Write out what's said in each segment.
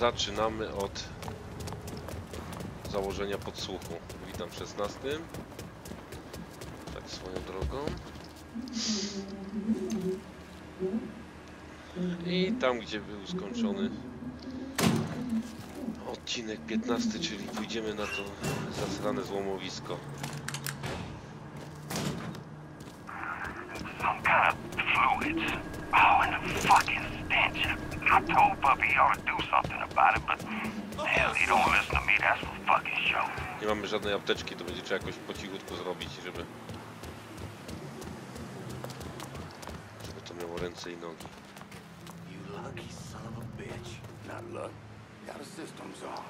Zaczynamy od założenia podsłuchu. Witam w 16. Tak swoją drogą. I tam, gdzie był skończony odcinek 15, czyli pójdziemy na to zasrane złomowisko. some kind of fluids. Oh, and mamy żadnej apteczki, to będzie trzeba jakoś po cichutku zrobić, żeby... Żeby to miało ręce i nogi. You lucky son of a bitch. Not luck. Got a systems on.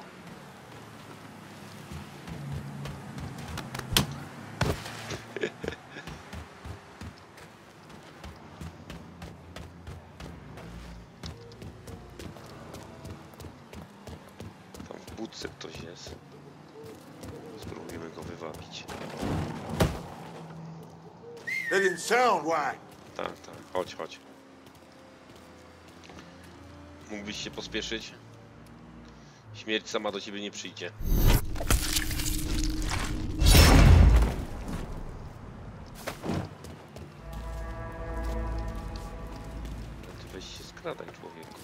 Tam w budce ktoś jest. Spróbujemy go wywabić. That didn't sound right. Tak, tak, chodź, chodź. Mógłbyś się pospieszyć? Śmierć sama do ciebie nie przyjdzie. Ty weź się skradaj, człowieku.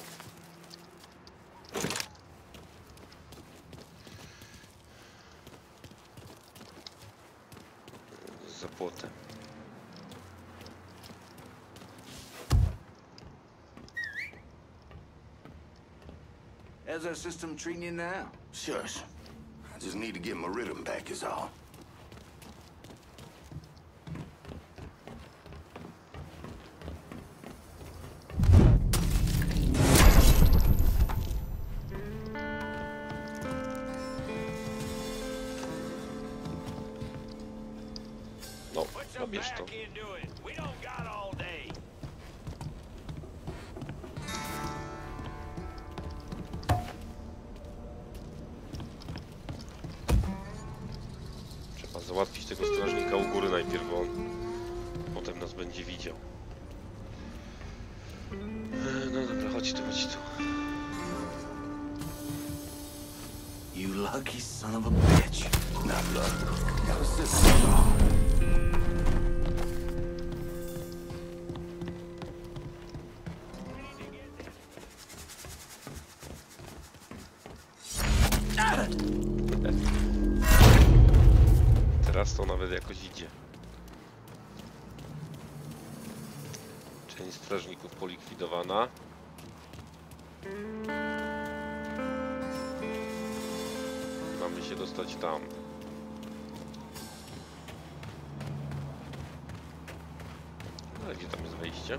Za płotem. How's our system treating you now? Shush. I just need to get my rhythm back is all. Teraz to nawet jakoś idzie. Część strażników polikwidowana. Mamy się dostać tam. Ale gdzie tam jest wejście?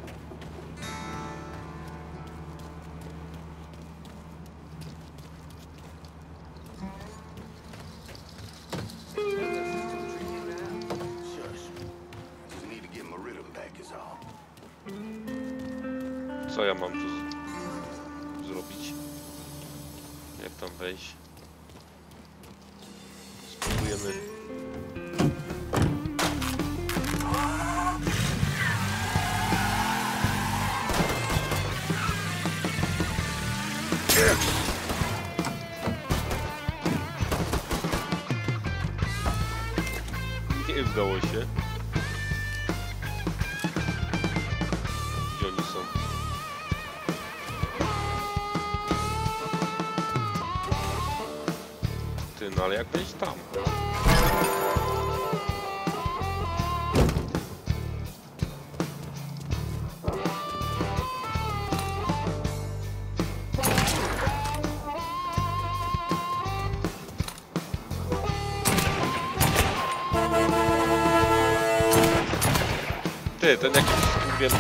Ty, ten jakiś.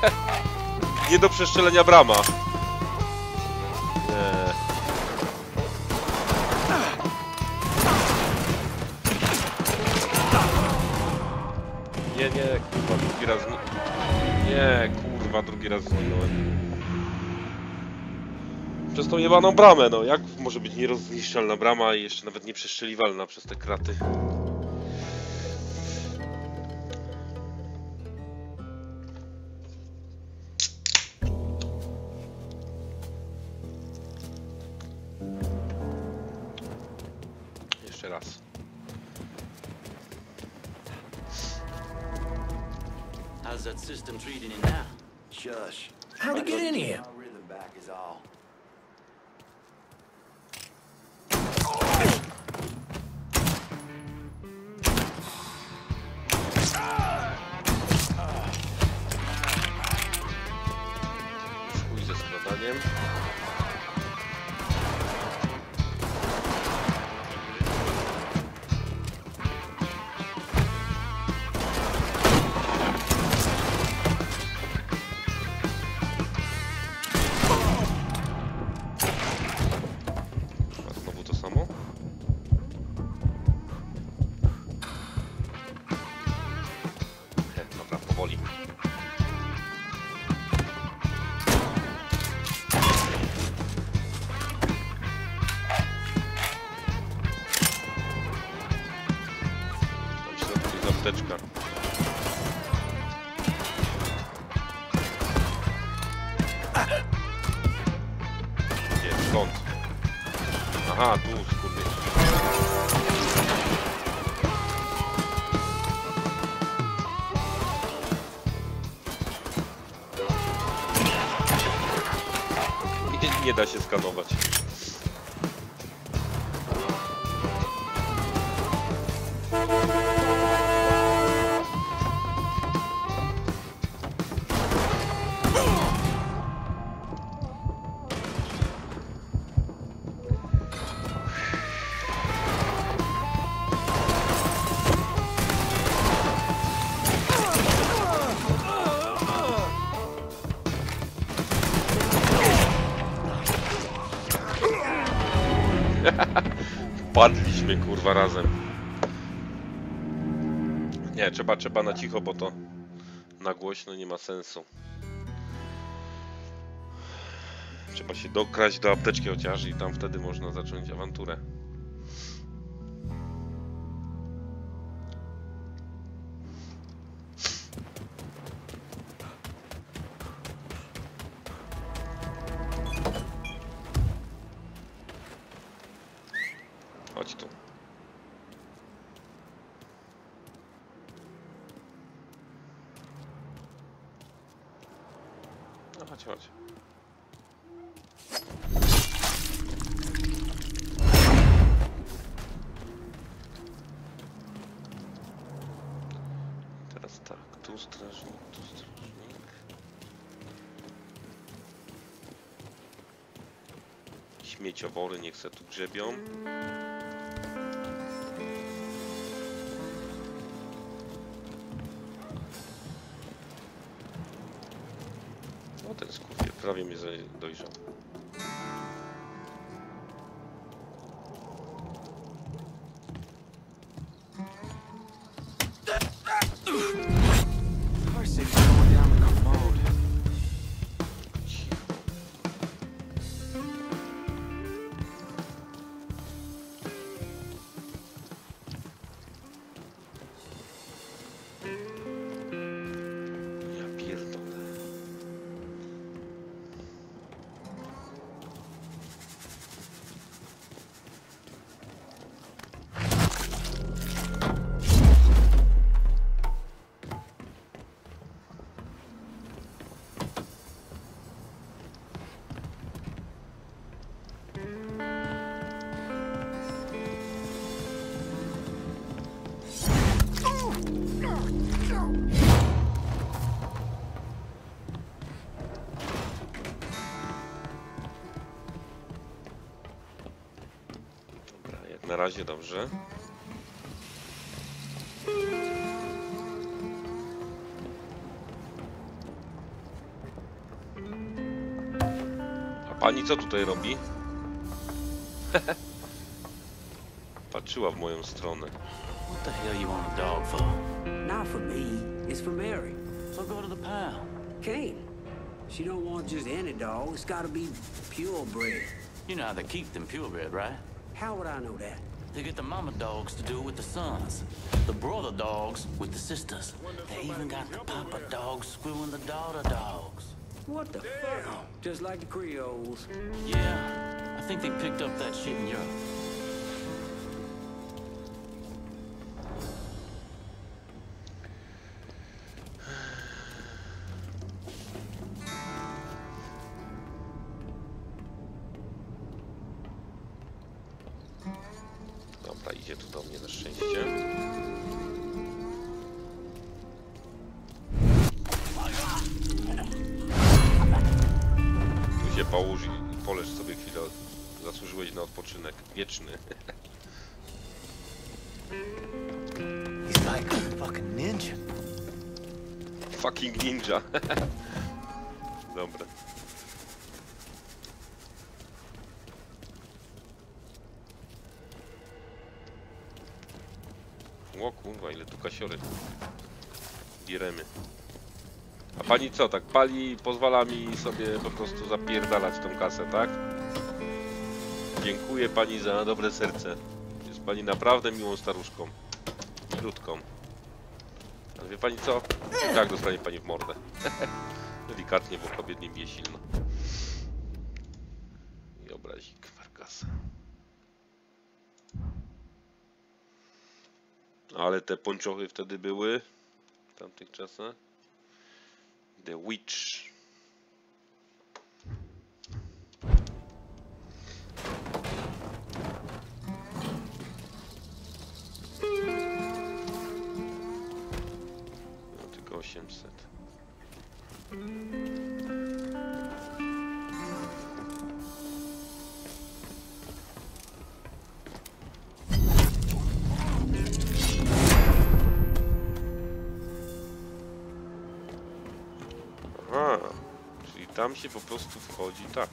Nie do przeszczelenia brama. Nie. Nie, kurwa, drugi raz nie... Nie, kurwa, drugi raz zginąłem. Przez tą jebaną bramę, no. Jak może być nierozniszczalna brama i jeszcze nawet nieprzeszczeliwalna przez te kraty? Nie, nie da razem. Nie, trzeba, trzeba na cicho, bo to na głośno nie ma sensu. Trzeba się dokraść do apteczki chociaż i tam wtedy można zacząć awanturę. Grzebią. No ten skurwiel prawie mnie za- dojrzał. Razie dobrze. A pani co tutaj robi? Patrzyła w moją stronę. What the hell you want a dog for? Not for me. It's for Mary. So go to the pound. Kane. She don't want just any dog. It's gotta be purebred. You know how they keep them purebred, right? How would I know that? They get the mama dogs to do it with the sons, the brother dogs with the sisters. They even got the papa dogs screwing the daughter dogs. What the fuck? Just like the Creoles. Yeah, I think they picked up that shit in Europe. Co, tak pali pozwala mi sobie po prostu zapierdalać tą kasę, tak? Dziękuję pani za dobre serce. Jest pani naprawdę miłą staruszką. Milutką. Ale wie pani co? I tak dostanie pani w mordę. Delikatnie, bo kobiet nie bije silno. I obrazik Farkasa. Ale te pończochy wtedy były w tamtych czasach. The Witch. No tylko 800. Aha, tam się po prostu wchodzi tak.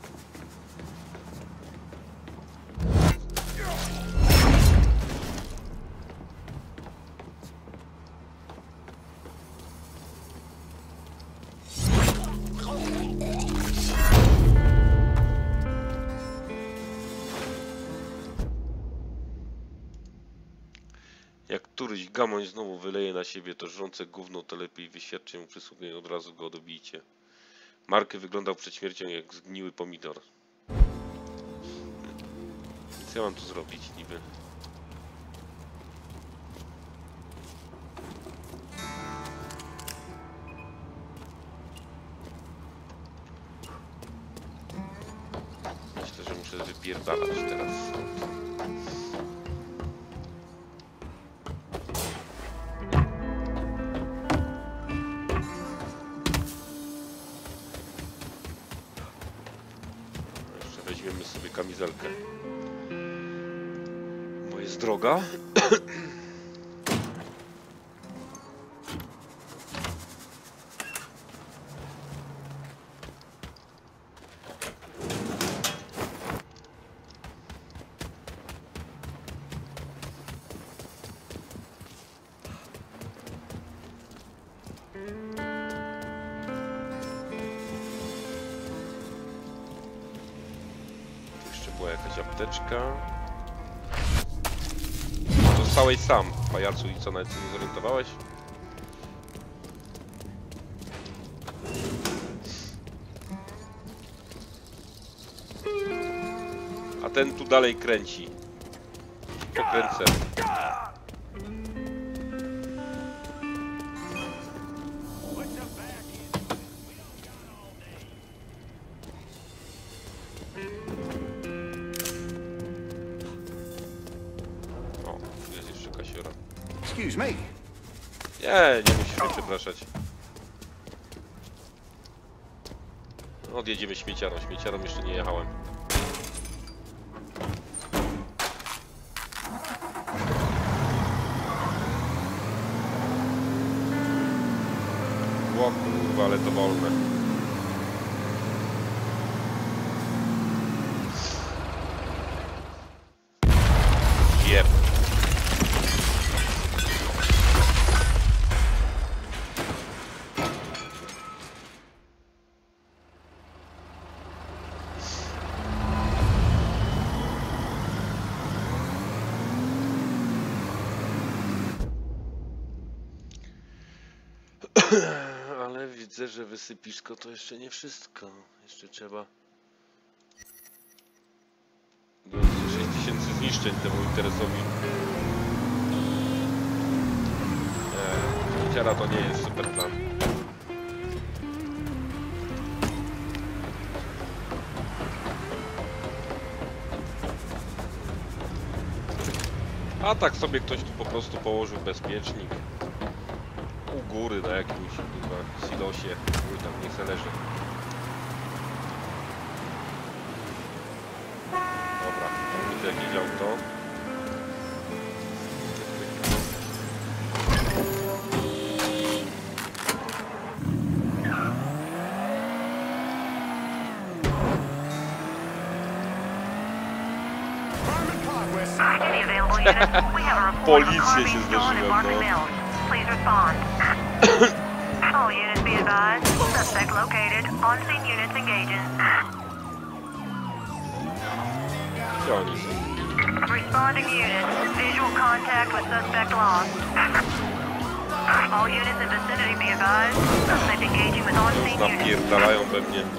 Jak gamoń znowu wyleje na siebie to żrące gówno, to lepiej wyświadczcie mu przysługę i od razu go dobijcie. Marky wyglądał przed śmiercią jak zgniły pomidor. Co ja mam tu zrobić niby? Apteczka. Zostałeś sam, pajacu, i co, nawet się nie zorientowałeś? A ten tu dalej kręci. Pokręcę. Excuse me. Nie, nie musisz mnie przepraszać. Odjedziemy śmieciarą. Śmieciarą jeszcze nie jechałem. O kurwa, ale to wolne. Jeb. Ale widzę, że wysypisko to jeszcze nie wszystko. Jeszcze trzeba... 6000 zniszczeń temu interesowi. Ciara to nie jest super plan. A tak sobie ktoś tu po prostu położył bezpiecznik. Góry na jakimś chyba silosie. Chuj tam niech se leży. Dobra, widzę jakieś auto. Any available units? We be advised. Suspect located. On scene units engaging. Responding units. Visual contact with suspect lost. All units in vicinity be advised. Suspect engaging with on scene units.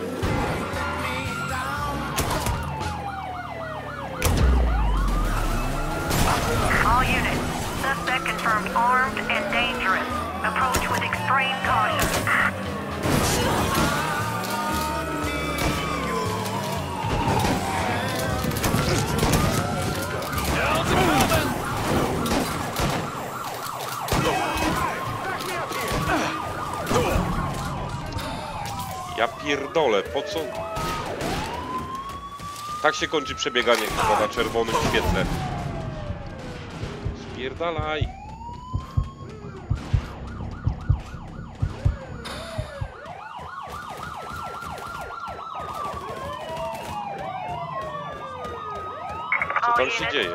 Tak się kończy przebieganie chyba na czerwonym świetle. Spierdalaj. Co tam się dzieje?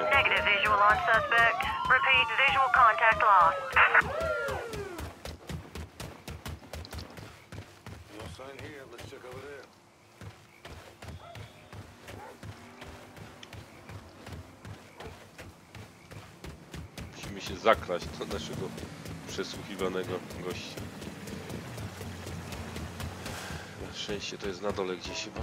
Zakraść do naszego przesłuchiwanego gościa. Na szczęście to jest na dole gdzieś chyba.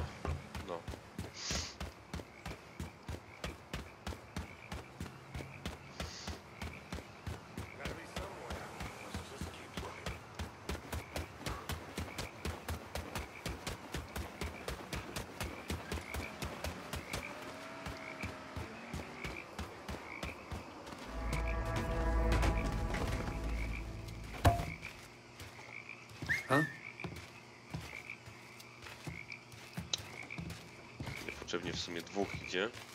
Sumie dwóch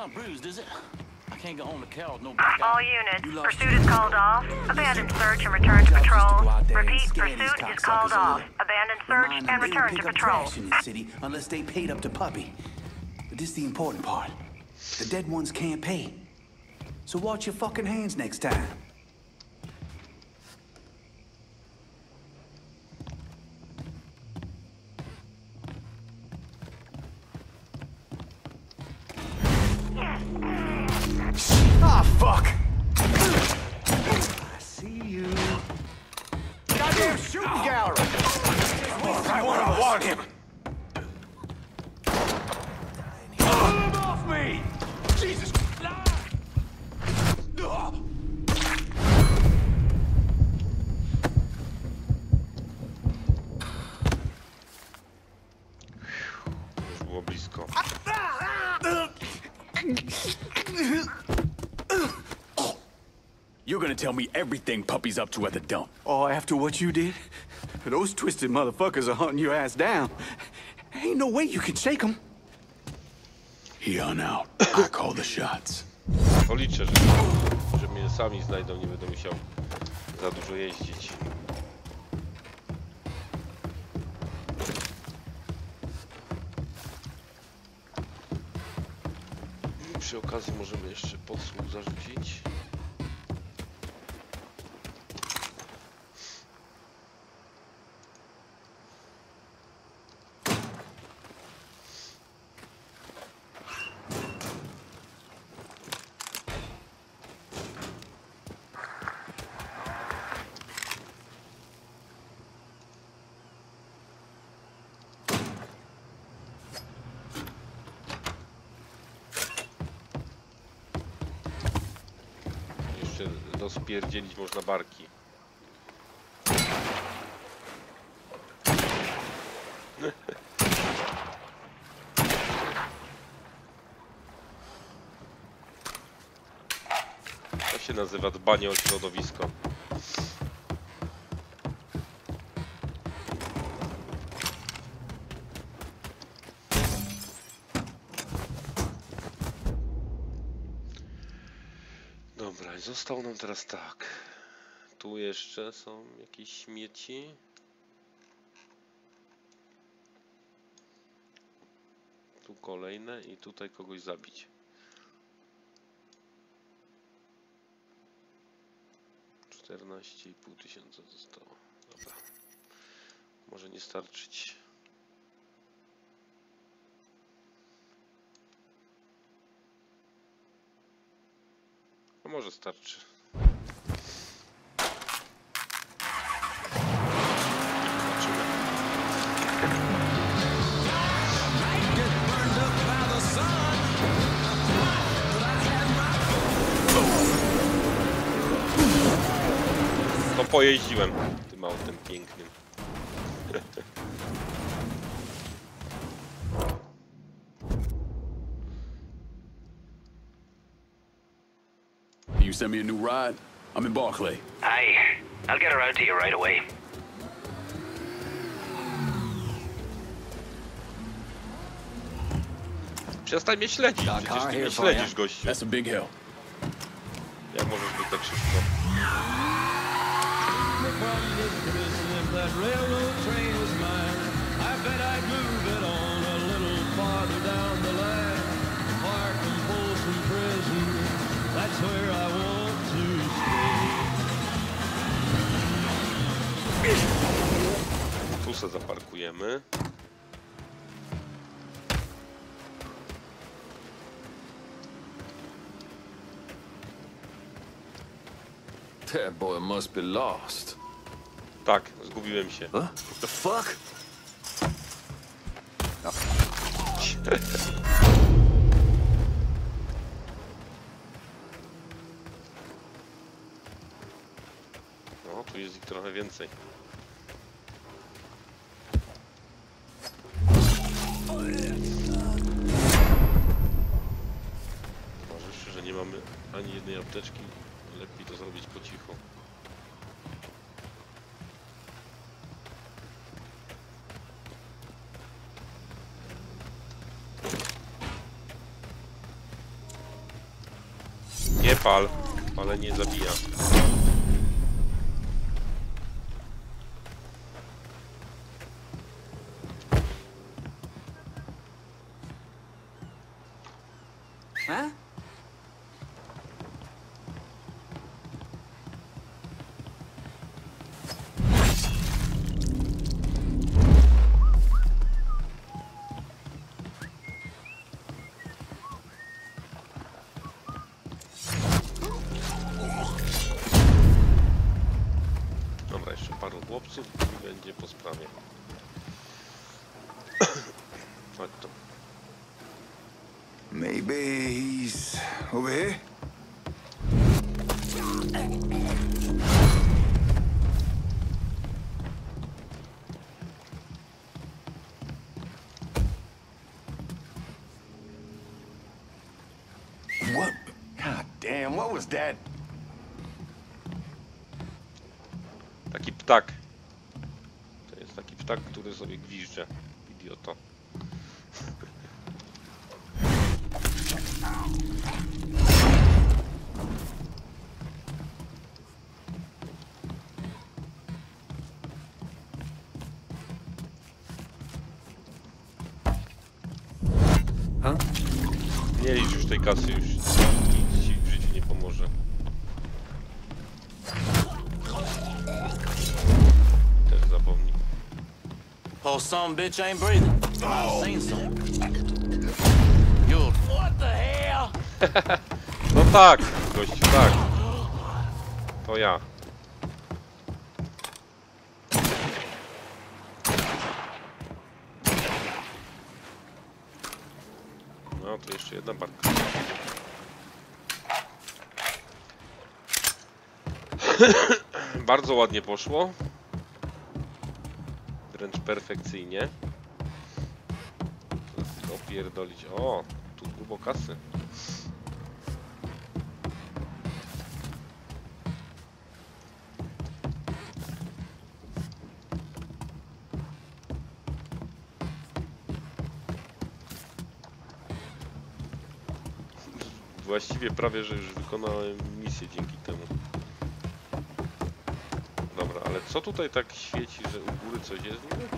not bruised, is it? I can't go home to Carol with no black All units, You pursuit is called off. Abandon search and return to Job just to patrol. go out there and Repeat, pursuit is called off. little. Abandon search and return pick to up patrol. trash in this city unless they paid up to Puppy. But this is the important part. The dead ones can't pay. So watch your fucking hands next time. Tell me everything Puppy's up to at the dump. Oh, after what you did? Those twisted motherfuckers are hunting your ass down. Ain't no way you can shake them. Here on out, I call the shots. To liczę, że, że mnie sami znajdą, nie będę musiał za dużo jeździć. Przy okazji możemy jeszcze podsłuch zarzucić. Rozpierdzielić można barki. To się nazywa dbanie o środowisko. Zostało nam teraz tak. Tu jeszcze są jakieś śmieci. Tu kolejne i tutaj kogoś zabić. Czternaście i pół tysiąca zostało. Dobra. Może nie starczyć. Może starczy. To pojeździłem tym autem pięknym. Send me a new ride? I'm in Barclay. Aye, I'll get her out to you right away. Przestań mnie śledzić, Doc przecież ty here mnie for ya. śledzisz, gościu. That's a big help. Jak możesz być tak szybko? that railroad train was mine. I bet I'd move Tu se zaparkujemy. That boy must be lost. Tak, zgubiłem się. Huh? The fuck? No, tu jest ich trochę więcej. Apteczki, lepiej to zrobić po cichu. Nie pal, ale nie zabija. Was that? Taki ptak. To jest taki ptak, który sobie gwizdże. Idioto. Nie licz już tej kasy, już some bitch ain't breathing. I've seen some. You're. What the hell? No tak, gościu, tak. To ja. No, to jeszcze jedna barka. Bardzo ładnie poszło. Wręcz perfekcyjnie. Opierdolić. O, tu grubo kasy. Właściwie prawie, że już wykonałem misję dzięki co tutaj tak świeci, że u góry coś jest niby?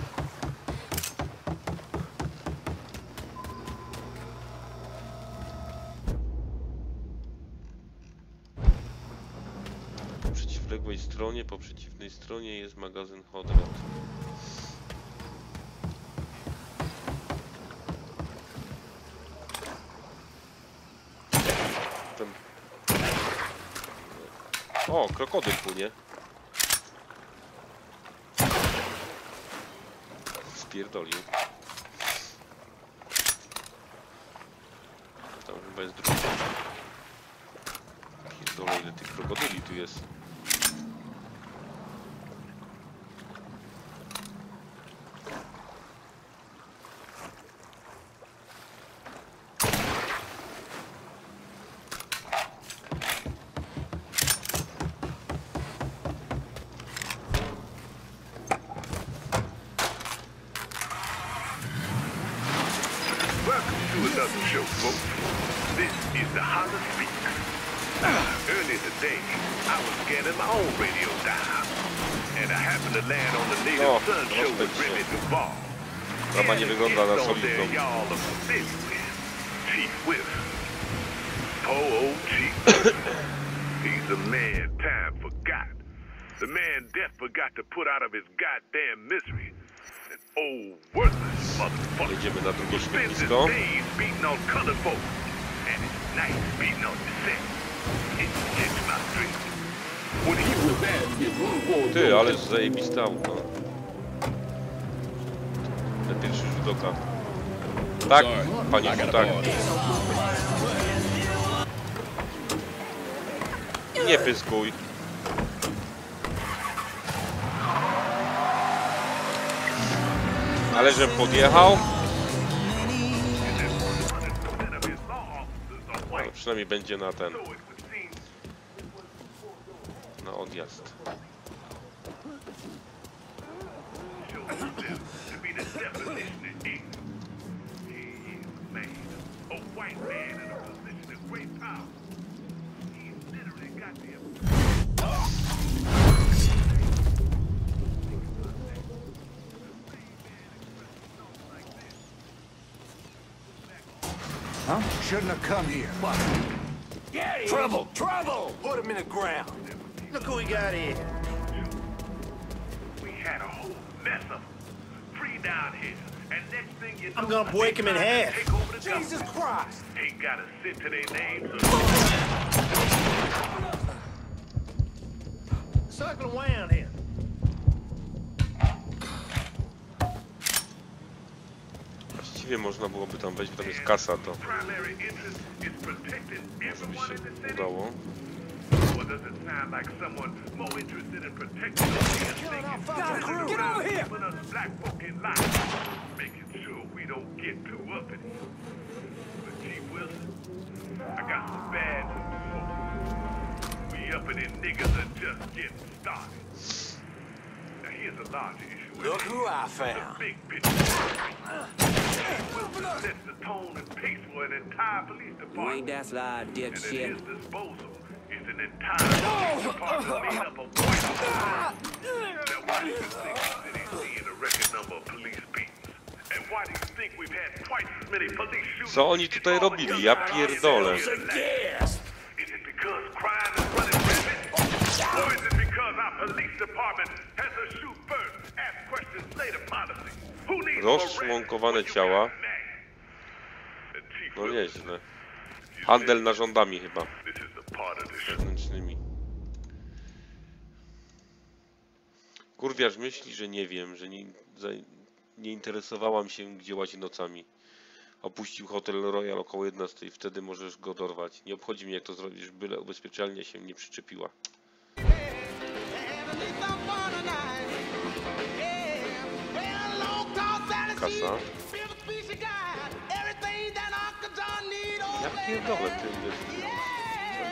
Po przeciwległej stronie, po przeciwnej stronie jest magazyn Hodrot. O, krokodyl płynie. Spierdolił. Tam chyba jest drugi. Pierdolę, ile tych krokodyli tu jest. Welcome to another show, folks. This is the Holler Speaks. Earlier today, I was scanning my own radio dial, and I happened to land on the Native O, Sun show with rozpędź się. Remy Duval. Rama nie wygląda na solidną. He's a man time forgot. The man death forgot to put out of his goddamn misery. An old worthless motherfucker. Jedziemy na drugie śmiernisko. beating on colored folks, and his nights beating on descent. It gets my was Ty, ale zajebiste auto. Ten pierwszy rzut oka. Tak, panie tak. Nie pyskuj. Ale żem podjechał. Ale przynajmniej będzie na ten. Na odjazd. To be the definition of ignorance. He is a man, a white man in a position of great power. He's literally got the Huh? Shouldn't have come here. Trouble! Trouble! Put him in the ground. Look who we got here. We had a whole mess of them. Free down here. And next thing you know, I'm gonna break him in half. Take over the Jesus government. Christ! Ain't gotta sit to their names. Circle around here. Właściwie można byłoby tam wejść, bo tam jest kasa, to Primary interest is protecting może by się in the city. udało. Or does it sound like someone more interested in protecting us than thinking Get over here! keeping us black folk in line, making sure we don't get too uppity? But Chief Wilson, I got some bad news for you. We uppity niggas are just getting started. Now here's a larger issue. Look who I The found. big picture. Wilson sets the tone and pace for an entire police You ain't department. that sly, And at dipshit. his disposal an entire made up of. Now, why do you think the city's seeing a record number of police beatings? And why do you think we've had twice as many police shootings? Co oni tutaj robili? Ja pierdolę. Is it because crime is running rampant? Or is it because our police department has a shoot first, ask questions later policy? Who needs Rozczłonkowane ciała. No nieźle. Handel narządami chyba. Wewnętrznymi. Kurwiarz myśli, że nie wiem, że nie, nie interesowałam się, gdzie łazi nocami. Opuścił hotel Royal około 11, wtedy możesz go dorwać. Nie obchodzi mnie, jak to zrobisz, byle ubezpieczalnia się nie przyczepiła. Kasa. Ja pierdolę, ty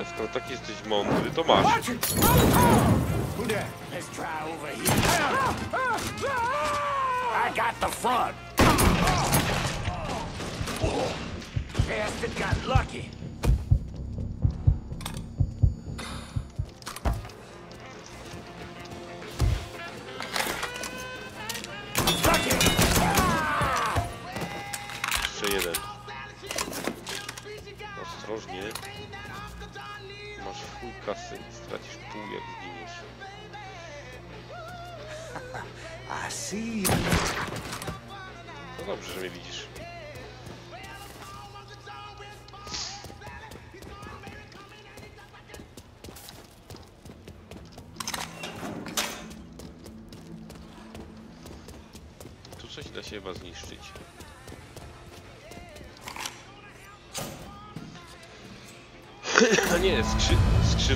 E, skoro tak jesteś mądry, to masz. Bastard got lucky.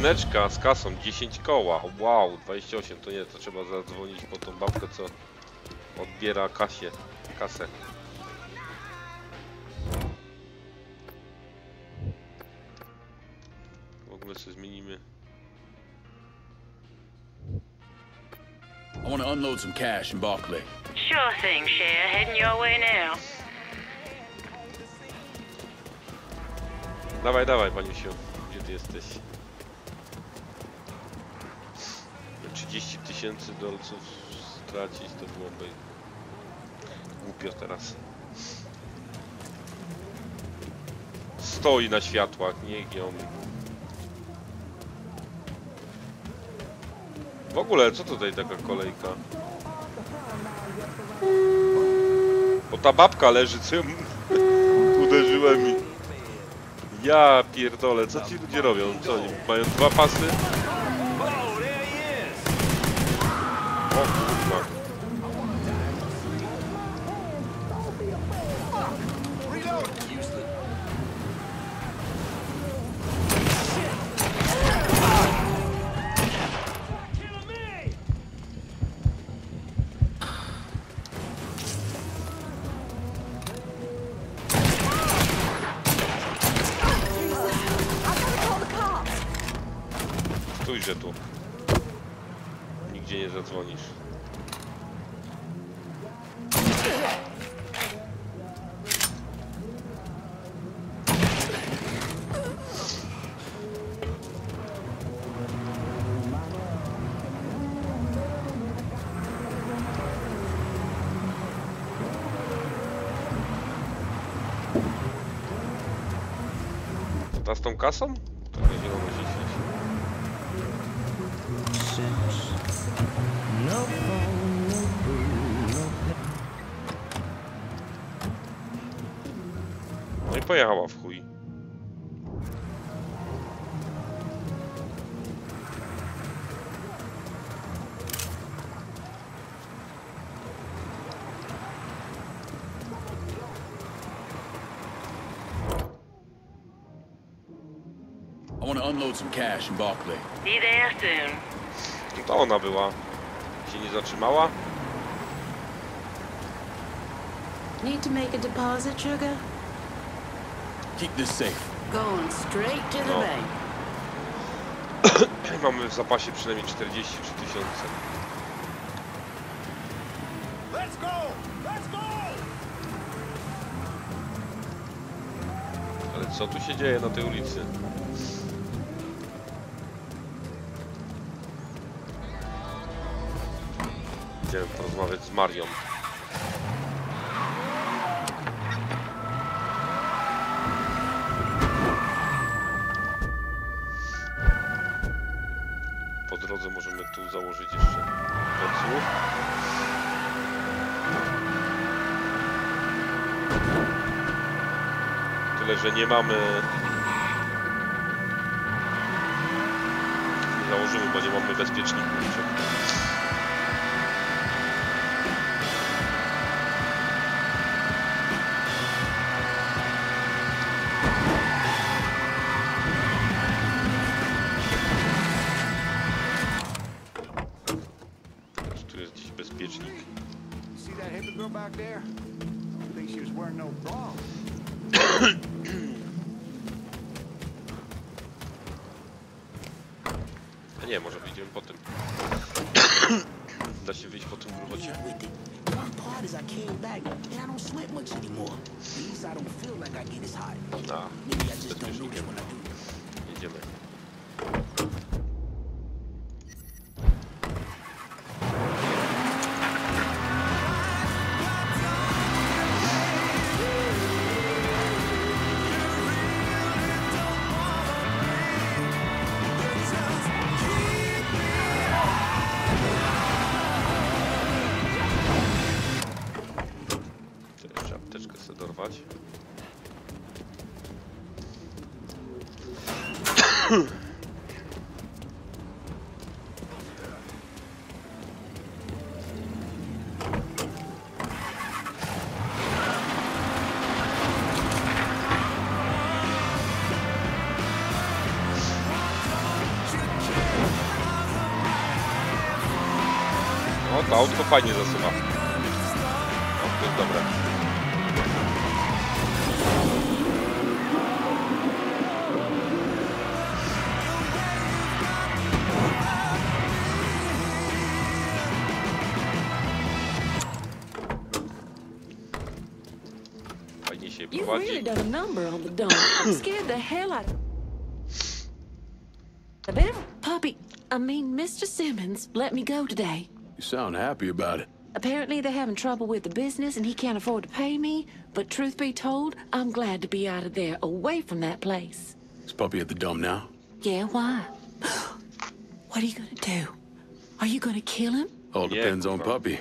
Skrzyneczka z kasą, 10 koła. Wow, 28, to nie, to trzeba zadzwonić po tą babkę, co odbiera kasie, kasę. W ogóle sobie zmienimy. I want to unload some cash in Barclay. Sure thing, Cher. Heading your way now. Dawaj, dawaj, paniusiu. Gdzie ty jesteś? Tysięcy dolców stracić to byłoby głupio teraz. Stoi na światłach, niech ją. W ogóle, co tutaj taka kolejka? O, ta babka leży, co ją uderzyłem i... Ja pierdolę, co ci ludzie robią? Co oni mają dwa pasy? Stójże tu. Nigdzie nie zadzwonisz. Z tą kasą? Pojechała w chuj. I want to unload some cash in Barclay. Be there soon. No to ona była. Się nie zatrzymała? Need to make a deposit, sugar? Keep this safe. Going straight to the No. bank. Mamy w zapasie przynajmniej 43 tysiące. Let's go! Let's go! Ale co tu się dzieje na tej ulicy? Idziemy porozmawiać z Marią. Mamy... Założymy, bo nie mamy bezpieczników. Fajnie zasuwa. No, to jest dobre. Fajnie się You've prowadzi. really done a number on the dome. I'm scared the hell out of it. Puppy, I mean, Mr. Simmons let me go today. You sound happy about it. Apparently, they're having trouble with the business and he can't afford to pay me. But truth be told, I'm glad to be out of there, away from that place. Is Puppy at the dump now? Yeah, why? what are you gonna do? Are you gonna kill him? All Yeah, depends on. Puppy.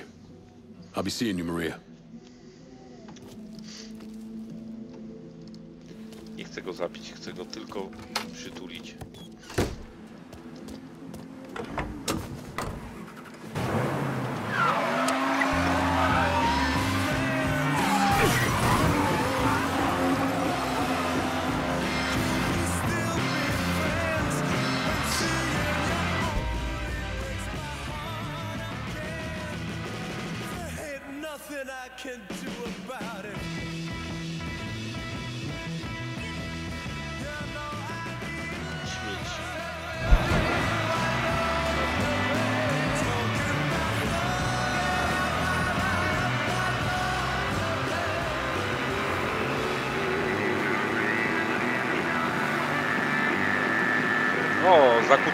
I'll be seeing you, Maria. Nie chcę go zabić, chcę go tylko przytulić.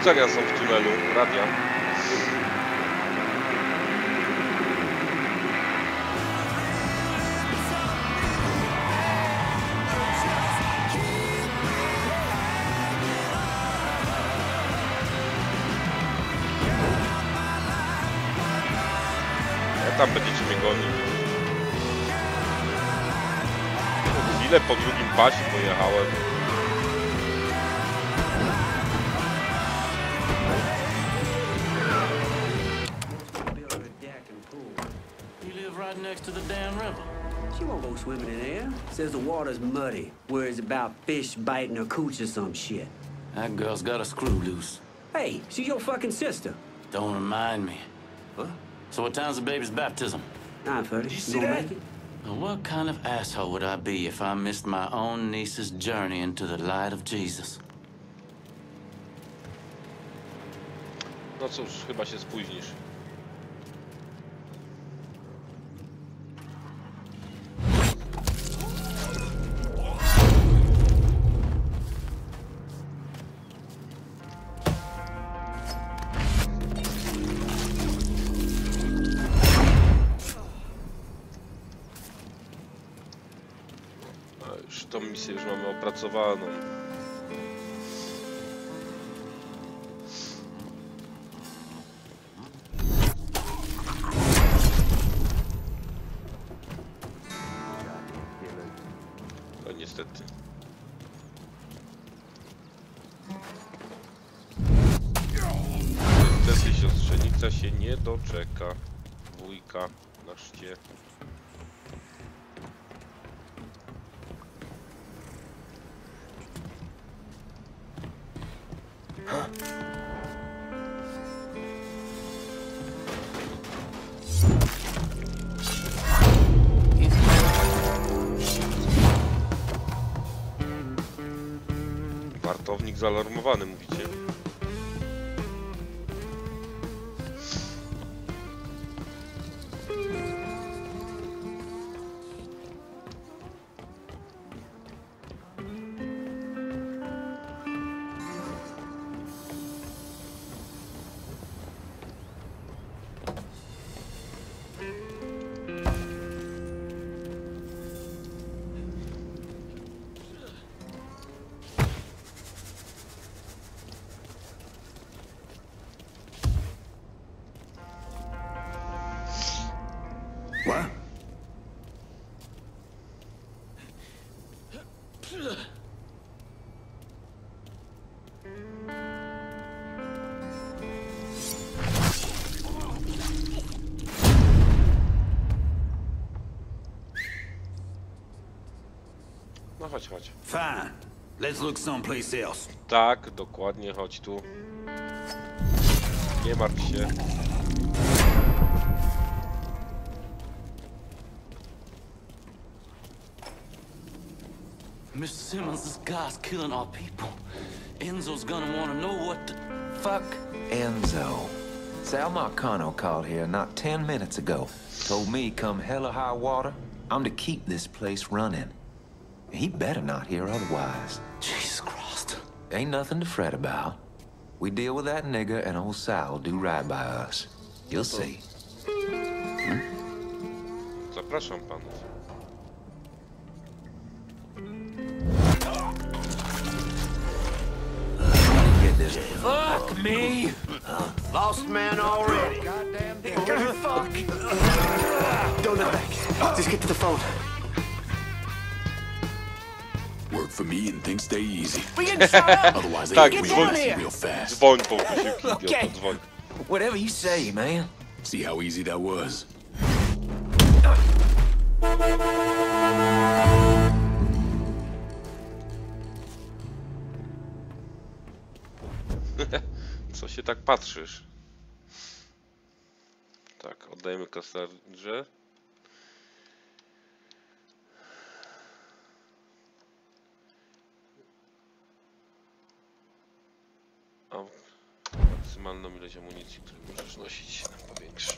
Zakłócenia są w tunelu radia. Ja tam będziecie mnie gonić. Chwilę po drugim pasie pojechałem. Next to the damn river. She won't go swimming in there. Says the water's muddy. Worries about fish biting her cooch or some shit. That girl's got a screw loose. Hey, she's your fucking sister. Don't remind me. What? So what time's the baby's baptism? Nine thirty. you You see gonna that? make it? Now, what kind of asshole would I be if I missed my own niece's journey into the light of Jesus? No cóż, chyba się spóźnisz. zaawansowaną. No niestety. Niestety siostrzenica się nie doczeka. Wujka na szcie. Wartownik zaalarmowany, mówicie? No chodź, chodź. Fine. Let's look someplace else. Tak, dokładnie, chodź tu. Nie martw się. Mr. Simmons, this guy's killing our people. Enzo's gonna wanna know what the Fuck Enzo. Sal Marcano called here not ten minutes ago. Told me come hell or high water, I'm to keep this place running. He better not hear otherwise. Jesus Christ. Ain't nothing to fret about. We deal with that nigger and old Sal will do right by us. You'll see. Hmm? Zapraszam panów. Get this. Fuck me! Lost man already. Fuck! Don't look back. Just get to the phone. For me and things stay easy. We can shut up. Otherwise, they Tak, get dzwoń, me real fast. dzwoń po wysiłki, Okej. idioto, dzwoń. Whatever you say, man. See how easy that was? Co się tak patrzysz? Tak, oddajemy kasarze. Maksymalną ilość amunicji, którą możesz nosić, się nam powiększy.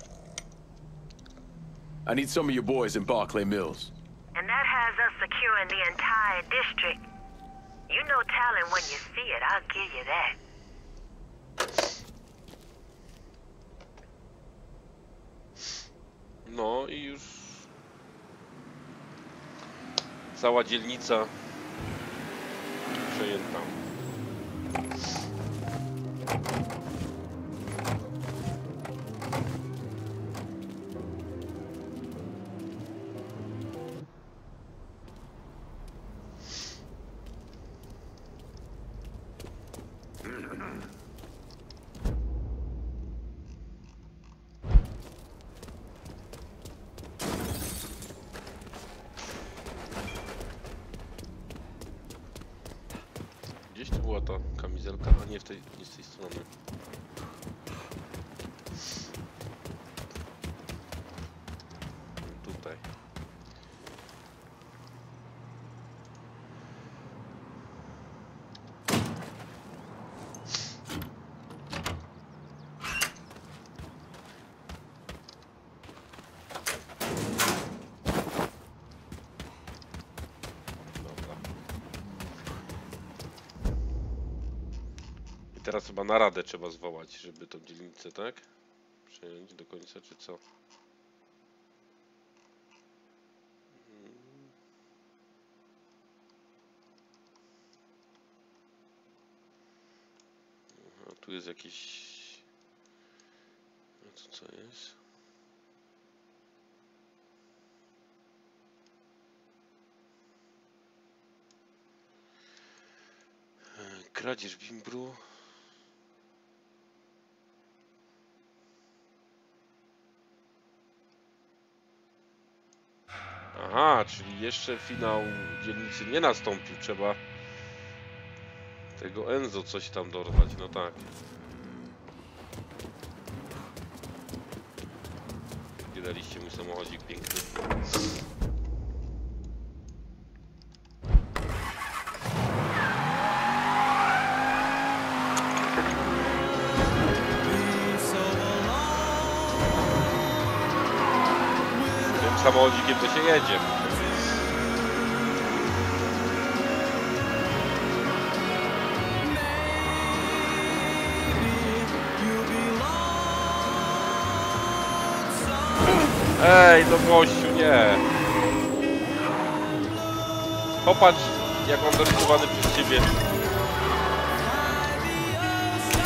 I need some of your boys in Barclay Mills. And that has us securing the entire district. You know talent when you see it, I'll give you that. No i już cała dzielnica przejęta. Teraz chyba naradę trzeba zwołać, żeby tą dzielnicę, tak? Przejąć do końca, czy co? Mm. Aha, tu jest jakiś... No to co jest? E, Kradzież bimbru. Aha, czyli jeszcze finał dzielnicy nie nastąpił. Trzeba tego Enzo coś tam dorwać. No tak. Gdzie daliście mój samochodzik piękny? Tym samochodzikiem to się jedzie. Ej, no gościu, nie. Popatrz, jak mam dorysowany przez ciebie.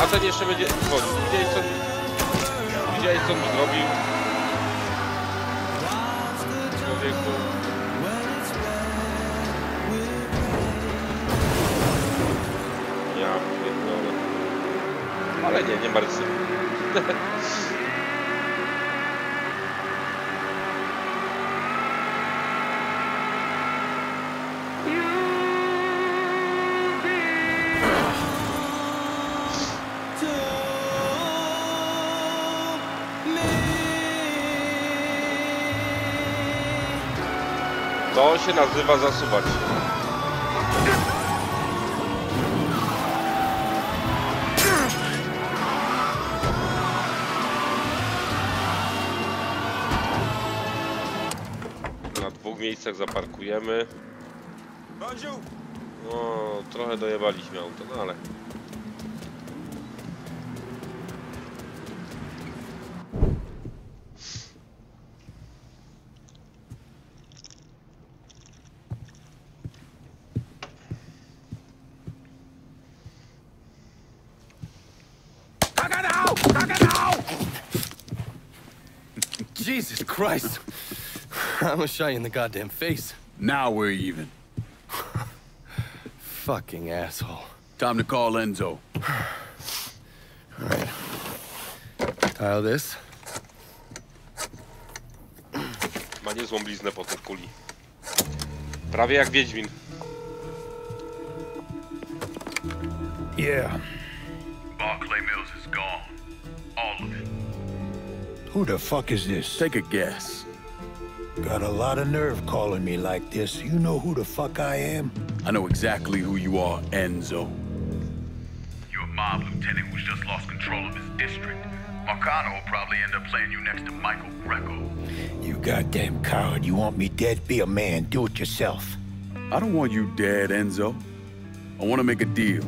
A ten jeszcze będzie dzwonił. Widziałeś co. Widziałeś co mi zrobił? Człowieku. Ja pierdolę. Ale nie, nie martw się. się nazywa zasuwać. Na dwóch miejscach zaparkujemy. No, trochę dojebaliśmy auto, no ale... Christ. I'm gonna shot you in the goddamn face. Now we're even. Fucking asshole. Time to call Enzo. Alright. Tile this. Ma niezłą bliznę po tej kuli. Prawie jak Wiedźmin. Yeah. Who the fuck is this? Take a guess. Got a lot of nerve calling me like this. You know who the fuck I am? I know exactly who you are, Enzo. You're a mob lieutenant who's just lost control of his district. Marcano will probably end up playing you next to Michael Greco. You goddamn coward. You want me dead? Be a man. Do it yourself. I don't want you dead, Enzo. I want to make a deal.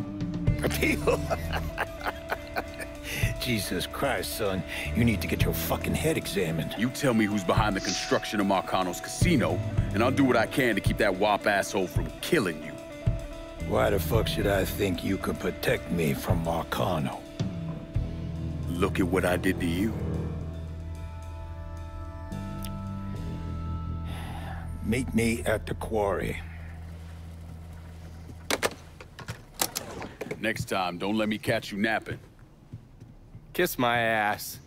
A deal? Jesus Christ, son. You need to get your fucking head examined. You tell me who's behind the construction of Marcano's casino, and I'll do what I can to keep that wop asshole from killing you. Why the fuck should I think you could protect me from Marcano? Look at what I did to you. Meet me at the quarry. Next time, don't let me catch you napping. Kiss my ass.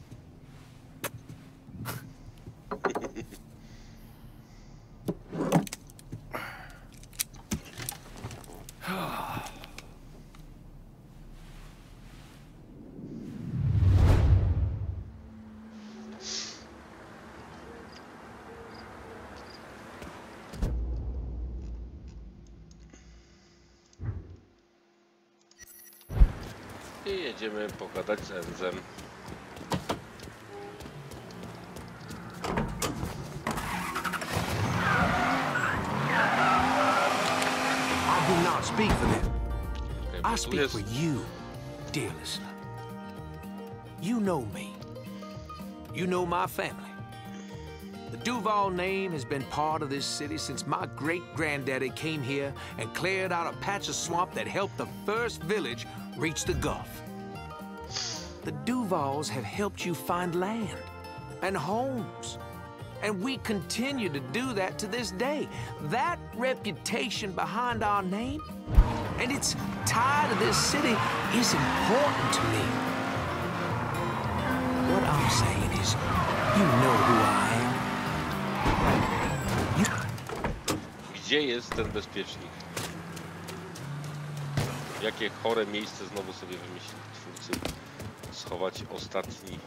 I pogadać z Enzem. I do not speak for them. I speak for you, dear listener. You know me. You know my family. The Duval name has been part of this city since my great granddaddy came here and cleared out a patch of swamp that helped the first village reach the Gulf. The Duvals have helped you find land and homes. And we continue to do that to this day. That reputation behind our name and its tie to this city is important to me. What I'm saying is, you know who I am. Gdzie jest ten bezpiecznik? Jakie chore miejsce znowu sobie wymyślili twórcy? Schować ostatni.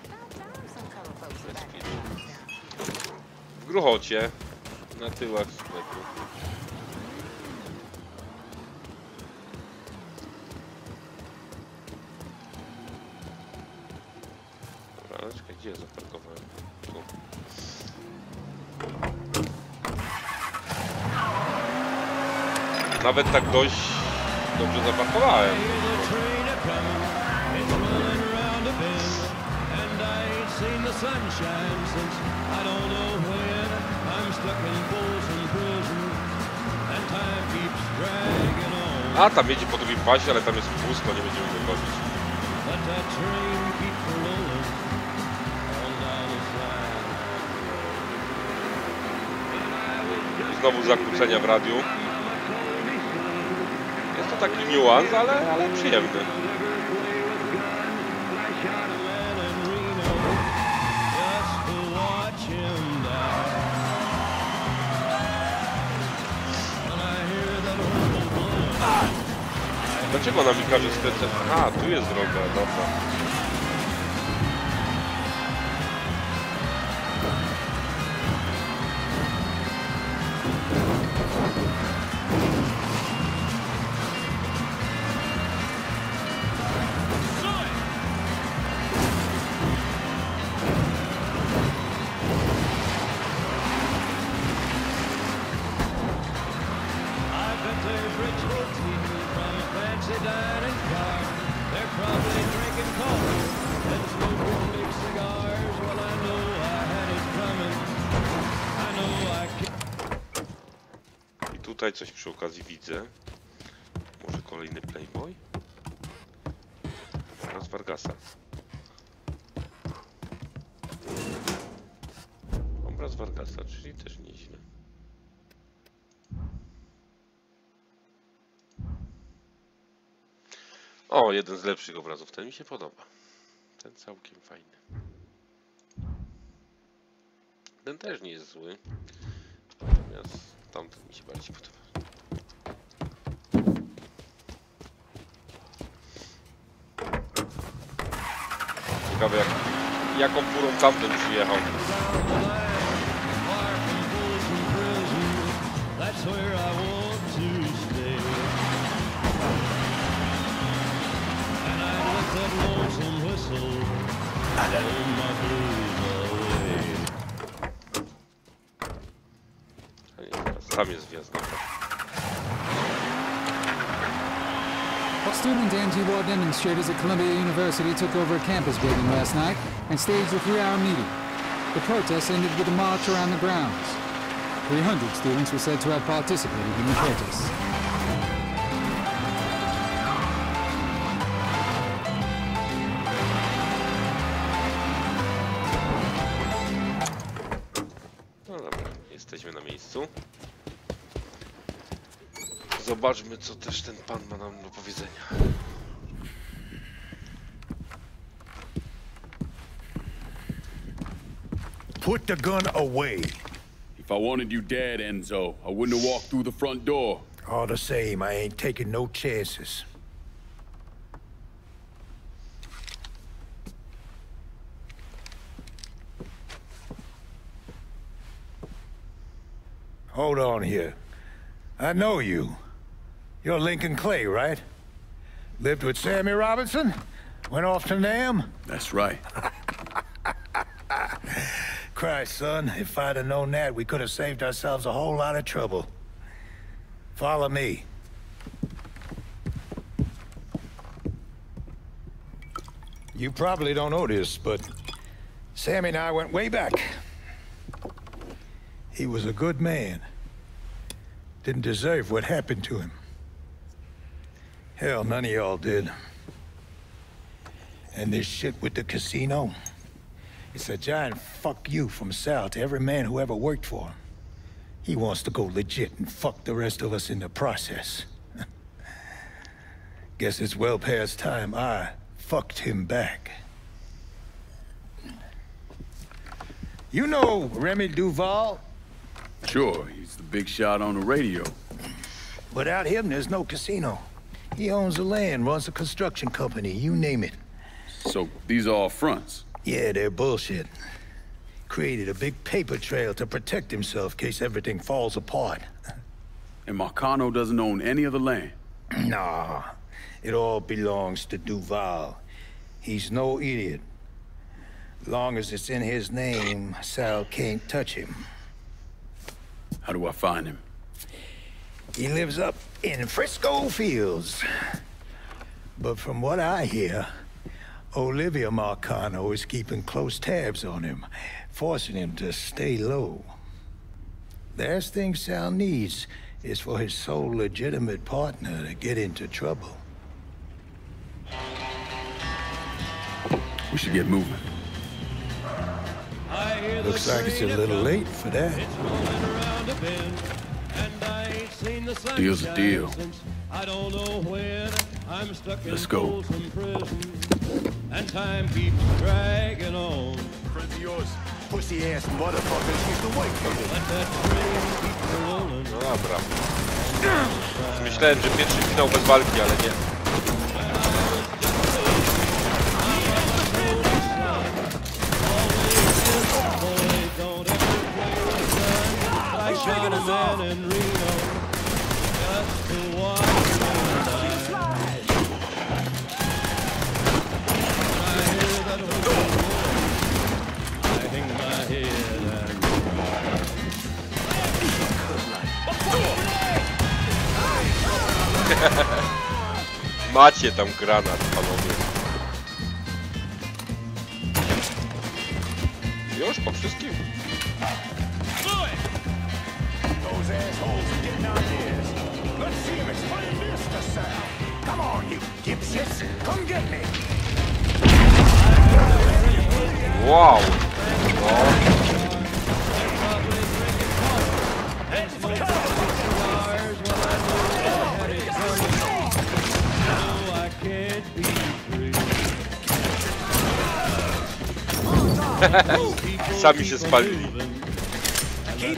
W gruchocie, na tyłach sklepu. Gdzie zaparkowałem? Tu. Nawet tak dość dobrze zaparkowałem. Sunshine since I don't know when. I'm stuck in Prison, and time keeps dragging on. A, tam jedzie po drugim pasie, ale tam jest pusto, nie będziemy wychodzić. But that train keeps rolling on down the side. Znowu zakłócenia w radiu. Jest to taki niuans, ale, ale przyjemny. Dlaczego ona mi każe skręcać? A, tu jest droga, dobra. Tutaj coś przy okazji widzę. Może kolejny Playboy? Obraz Vargasa. Obraz Vargasa, czyli też nieźle. O, jeden z lepszych obrazów. Ten mi się podoba. Ten całkiem fajny. Ten też nie jest zły. Natomiast tamten mi się bardziej podoba. Ciekawe jak, jaką furą tamten przyjechał. That's Tam jest wjazd, dobra. Student anti-war demonstrators at Columbia University took over a campus building last night and staged a three-hour meeting. The protest ended with a march around the grounds. 300 students were said to have participated in the protests. Zobaczmy, co też ten pan ma nam do powiedzenia. Put the gun away. If I wanted you dead, Enzo, I wouldn't have walked through the front door. All the same, I ain't taking no chances. Hold on here. I know you. You're Lincoln Clay, right? Lived with Sammy Robinson? Went off to Nam? That's right. Christ, son, if I'd have known that, we could have saved ourselves a whole lot of trouble. Follow me. You probably don't know this, but Sammy and I went way back. He was a good man. Didn't deserve what happened to him. Hell, none of y'all did. And this shit with the casino? It's a giant fuck you from Sal to every man who ever worked for him. He wants to go legit and fuck the rest of us in the process. Guess it's well past time I fucked him back. You know Remy Duval? Sure, he's the big shot on the radio. Without him, there's no casino. He owns the land, runs a construction company, you name it. So these are all fronts. Yeah, they're bullshit. Created a big paper trail to protect himself in case everything falls apart. And Marcano doesn't own any of the land. Nah, it all belongs to Duval. He's no idiot. Long as it's in his name, Sal can't touch him. How do I find him? He lives up in Frisco Fields. But from what I hear, Olivia Marcano is keeping close tabs on him, forcing him to stay low. Last thing Sal needs is for his sole legitimate partner to get into trouble. We should get moving. I hear the Looks like it's a little late for that. Deal's a deal. since I don't know when. I'm stuck in Let's go. Folsom Prison, and time keeps dragging on. Friends of yours, pussy ass motherfuckers used to wait for me. Let that train keep rolling. No dobra. Myślałem, że pierwszy finał bez walki, ale nie. Like shot a man in Macie tam granat, panowie. Już po wszystkim? Come on, you dipshits. Come get me. Wow! No. Can't be free. Sami się spalili. Keep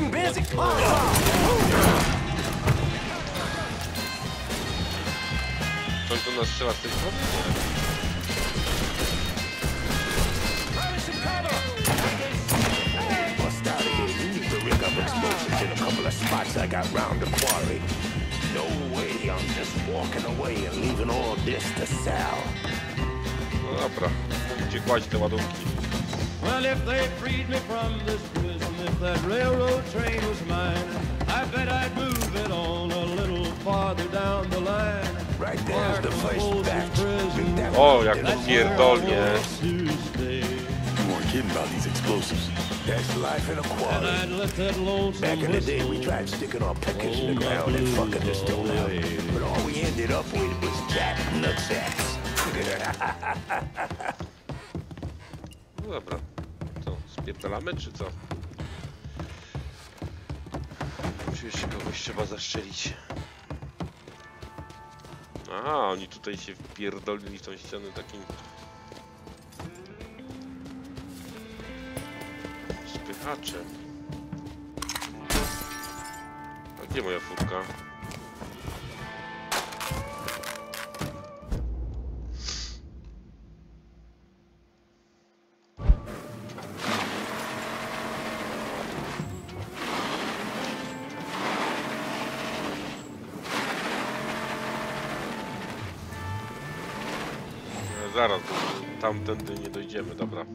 do in a couple of spots I got round the quarry. No way I'm just walking away and leaving all this to Sal. No dobra. Gdzie kłaść te ładunki? Well, if they freed me from this prison, if that railroad train was mine, I bet I'd move it on a little farther down the line. Right there's the first batch. Big that O, jak to pierdolnie. You weren't kidding about these explosives. That's life in a And quarry. I'd let that lonesome Back in the day, we tried sticking our peckers in the ground and fucking the stone out. But all we ended up with was jack nutsacks. No dobra. Co, spierdalamy czy co? Czy jeszcze kogoś trzeba zastrzelić? Aha, oni tutaj się wpierdolili w tą ścianę takim... Spychaczem. A gdzie moja furka? Zaraz, tamtędy nie dojdziemy, dobra.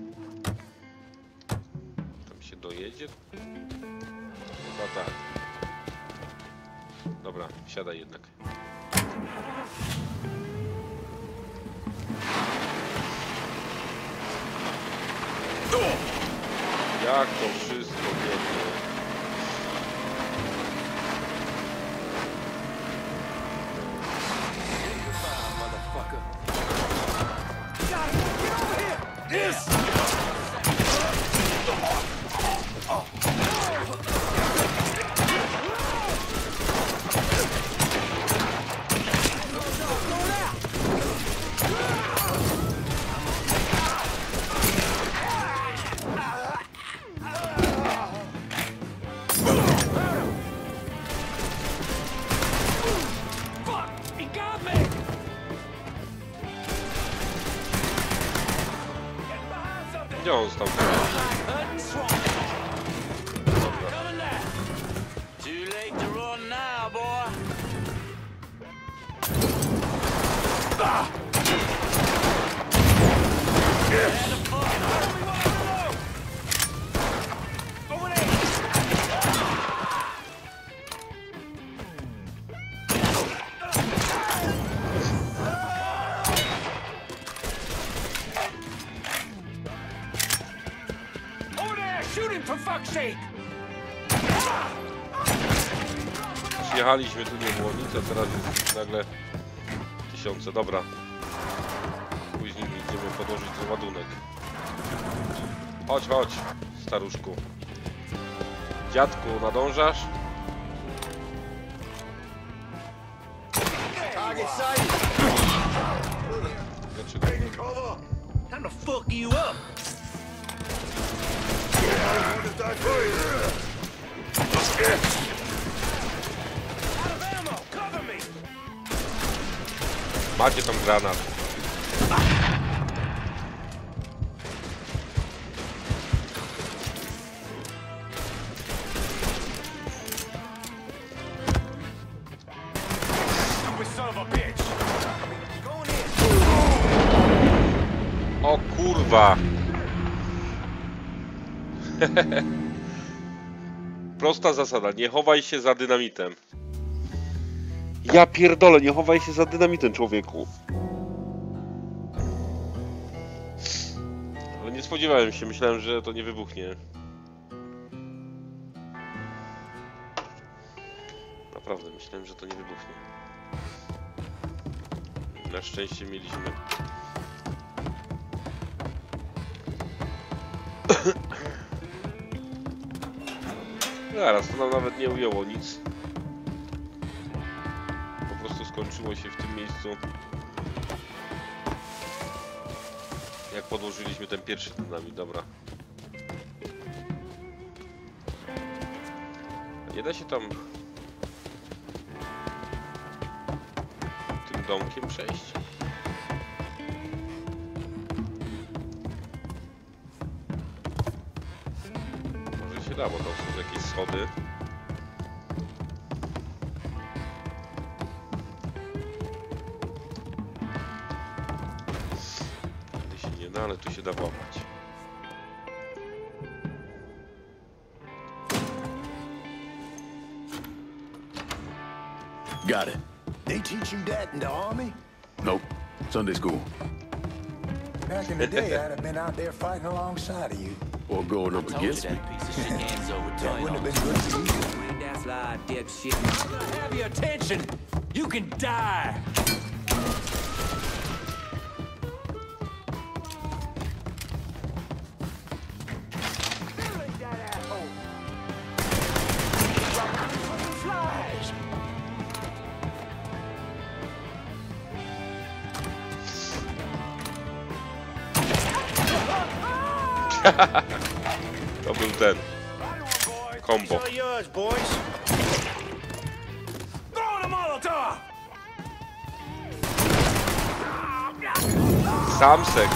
Dobra, siadaj jednak. Jak Przyjechaliśmy tu nie było nic, a teraz jest nagle tysiące. Dobra. Później idziemy podłożyć ten ładunek. Chodź, chodź, staruszku. Dziadku, nadążasz? Dlaczego? Time to fuck you up! Macie tam granat. O kurwa! Prosta zasada, nie chowaj się za dynamitem. Ja pierdolę, nie chowaj się za dynamitem, człowieku. Ale nie spodziewałem się, myślałem, że to nie wybuchnie. Naprawdę, myślałem, że to nie wybuchnie. Na szczęście mieliśmy... Zaraz, to nam nawet nie ujęło nic. Skończyło się w tym miejscu. Jak podłożyliśmy ten pierwszy dynamit, dobra. Nie da się tam tym domkiem przejść? Może się da, bo tam są jakieś schody. Sunday school. Back in the day, I'd have been out there fighting alongside of you. Or going up against me. that piece of shit Enzo would That turn wouldn't have been good for you. That's lie, dipshit. Have your attention! You can die! To był ten. Combo. Sam se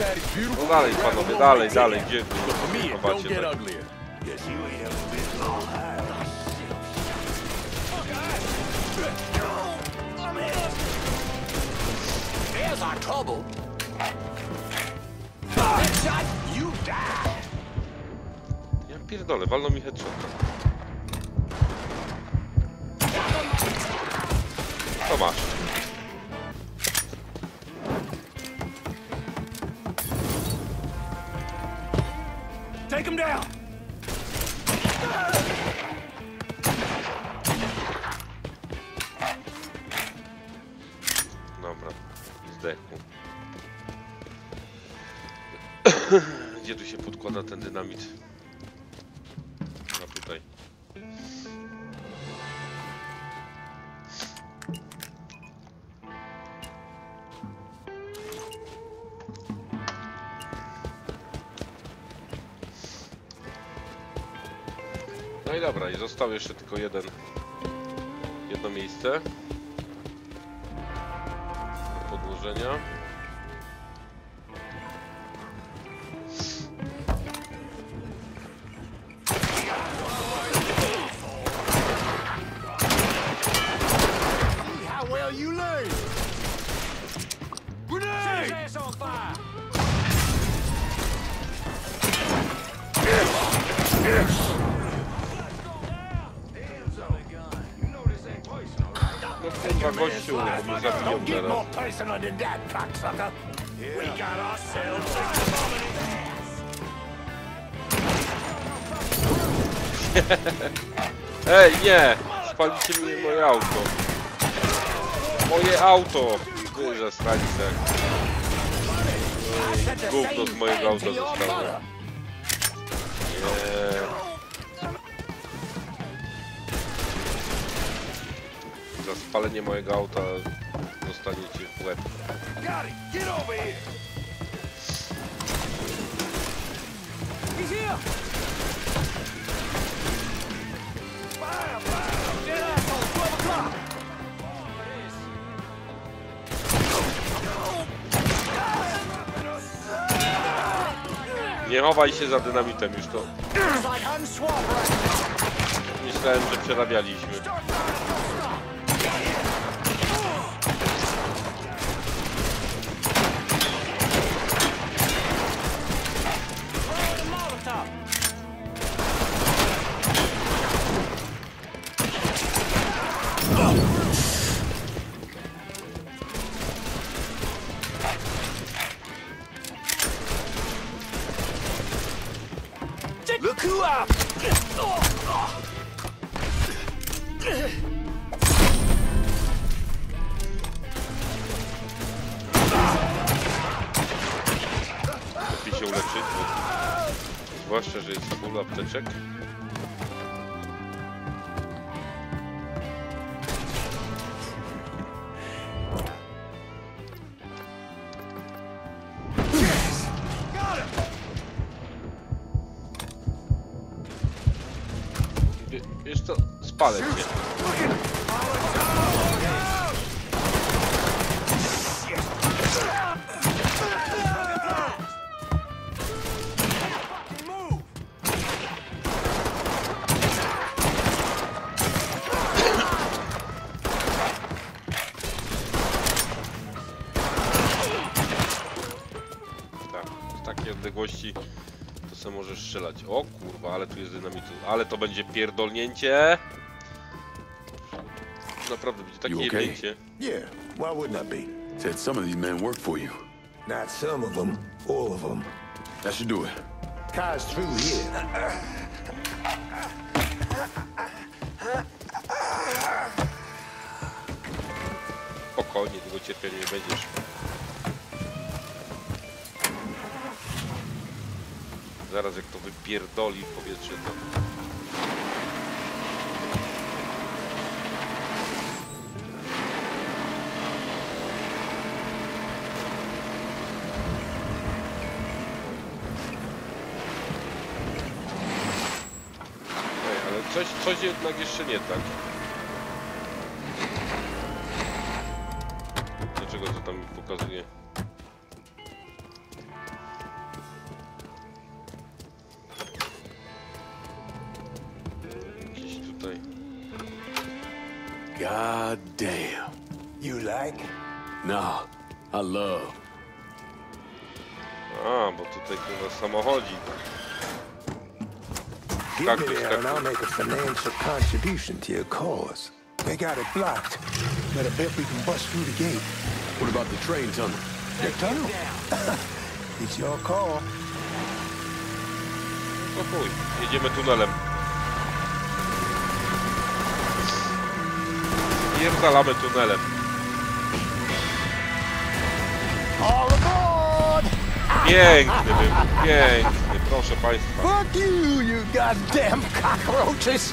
No dalej panowie, dalej, dalej, gdzie chowacie tak? Ja pierdolę, walną mi headshota. Tylko jeden. Personal than that, cocksucker. We got ourselves a Ej, nie! Spalicie mi moje auto. Moje auto! Wy zastrańce. Ej, Gówno z mojego auta zostało. Nie. Za spalenie mojego auta dostaniecie w łeb. Got it! Get over here! He's here! Fire! Fire! Dead asshole! 12 o'clock! Nie chowaj się za dynamitem już to. Myślałem, że przerabialiśmy. Wie- Wiesz co? Spalę cię. Ale to będzie pierdolnięcie. Naprawdę będzie takie jebnięcie. Yeah, why wouldn't I be? Said some of these men work for you. Not some of them, all of them. That should do it. Kai's through here. Spokojnie, długo cierpienia nie będziesz. Zaraz jak to wypierdoli w powietrze to... coś jednak jeszcze nie tak. Dlaczego to tam mi pokazuje? Jakiś tutaj. God damn. You like? Nah, I love. A, bo tutaj kurwa samochodzik. Get me there and I'll make a financial contribution to your cause. They got it blocked, but I bet we can bust through the gate. What about the train tunnel? The tunnel? it's your call. Oh, no chuj, jedziemy tunelem. Pierdalamy tunelem. All aboard! Piękny był, piękny, proszę państwa. Fuck you, you goddamn cockroaches!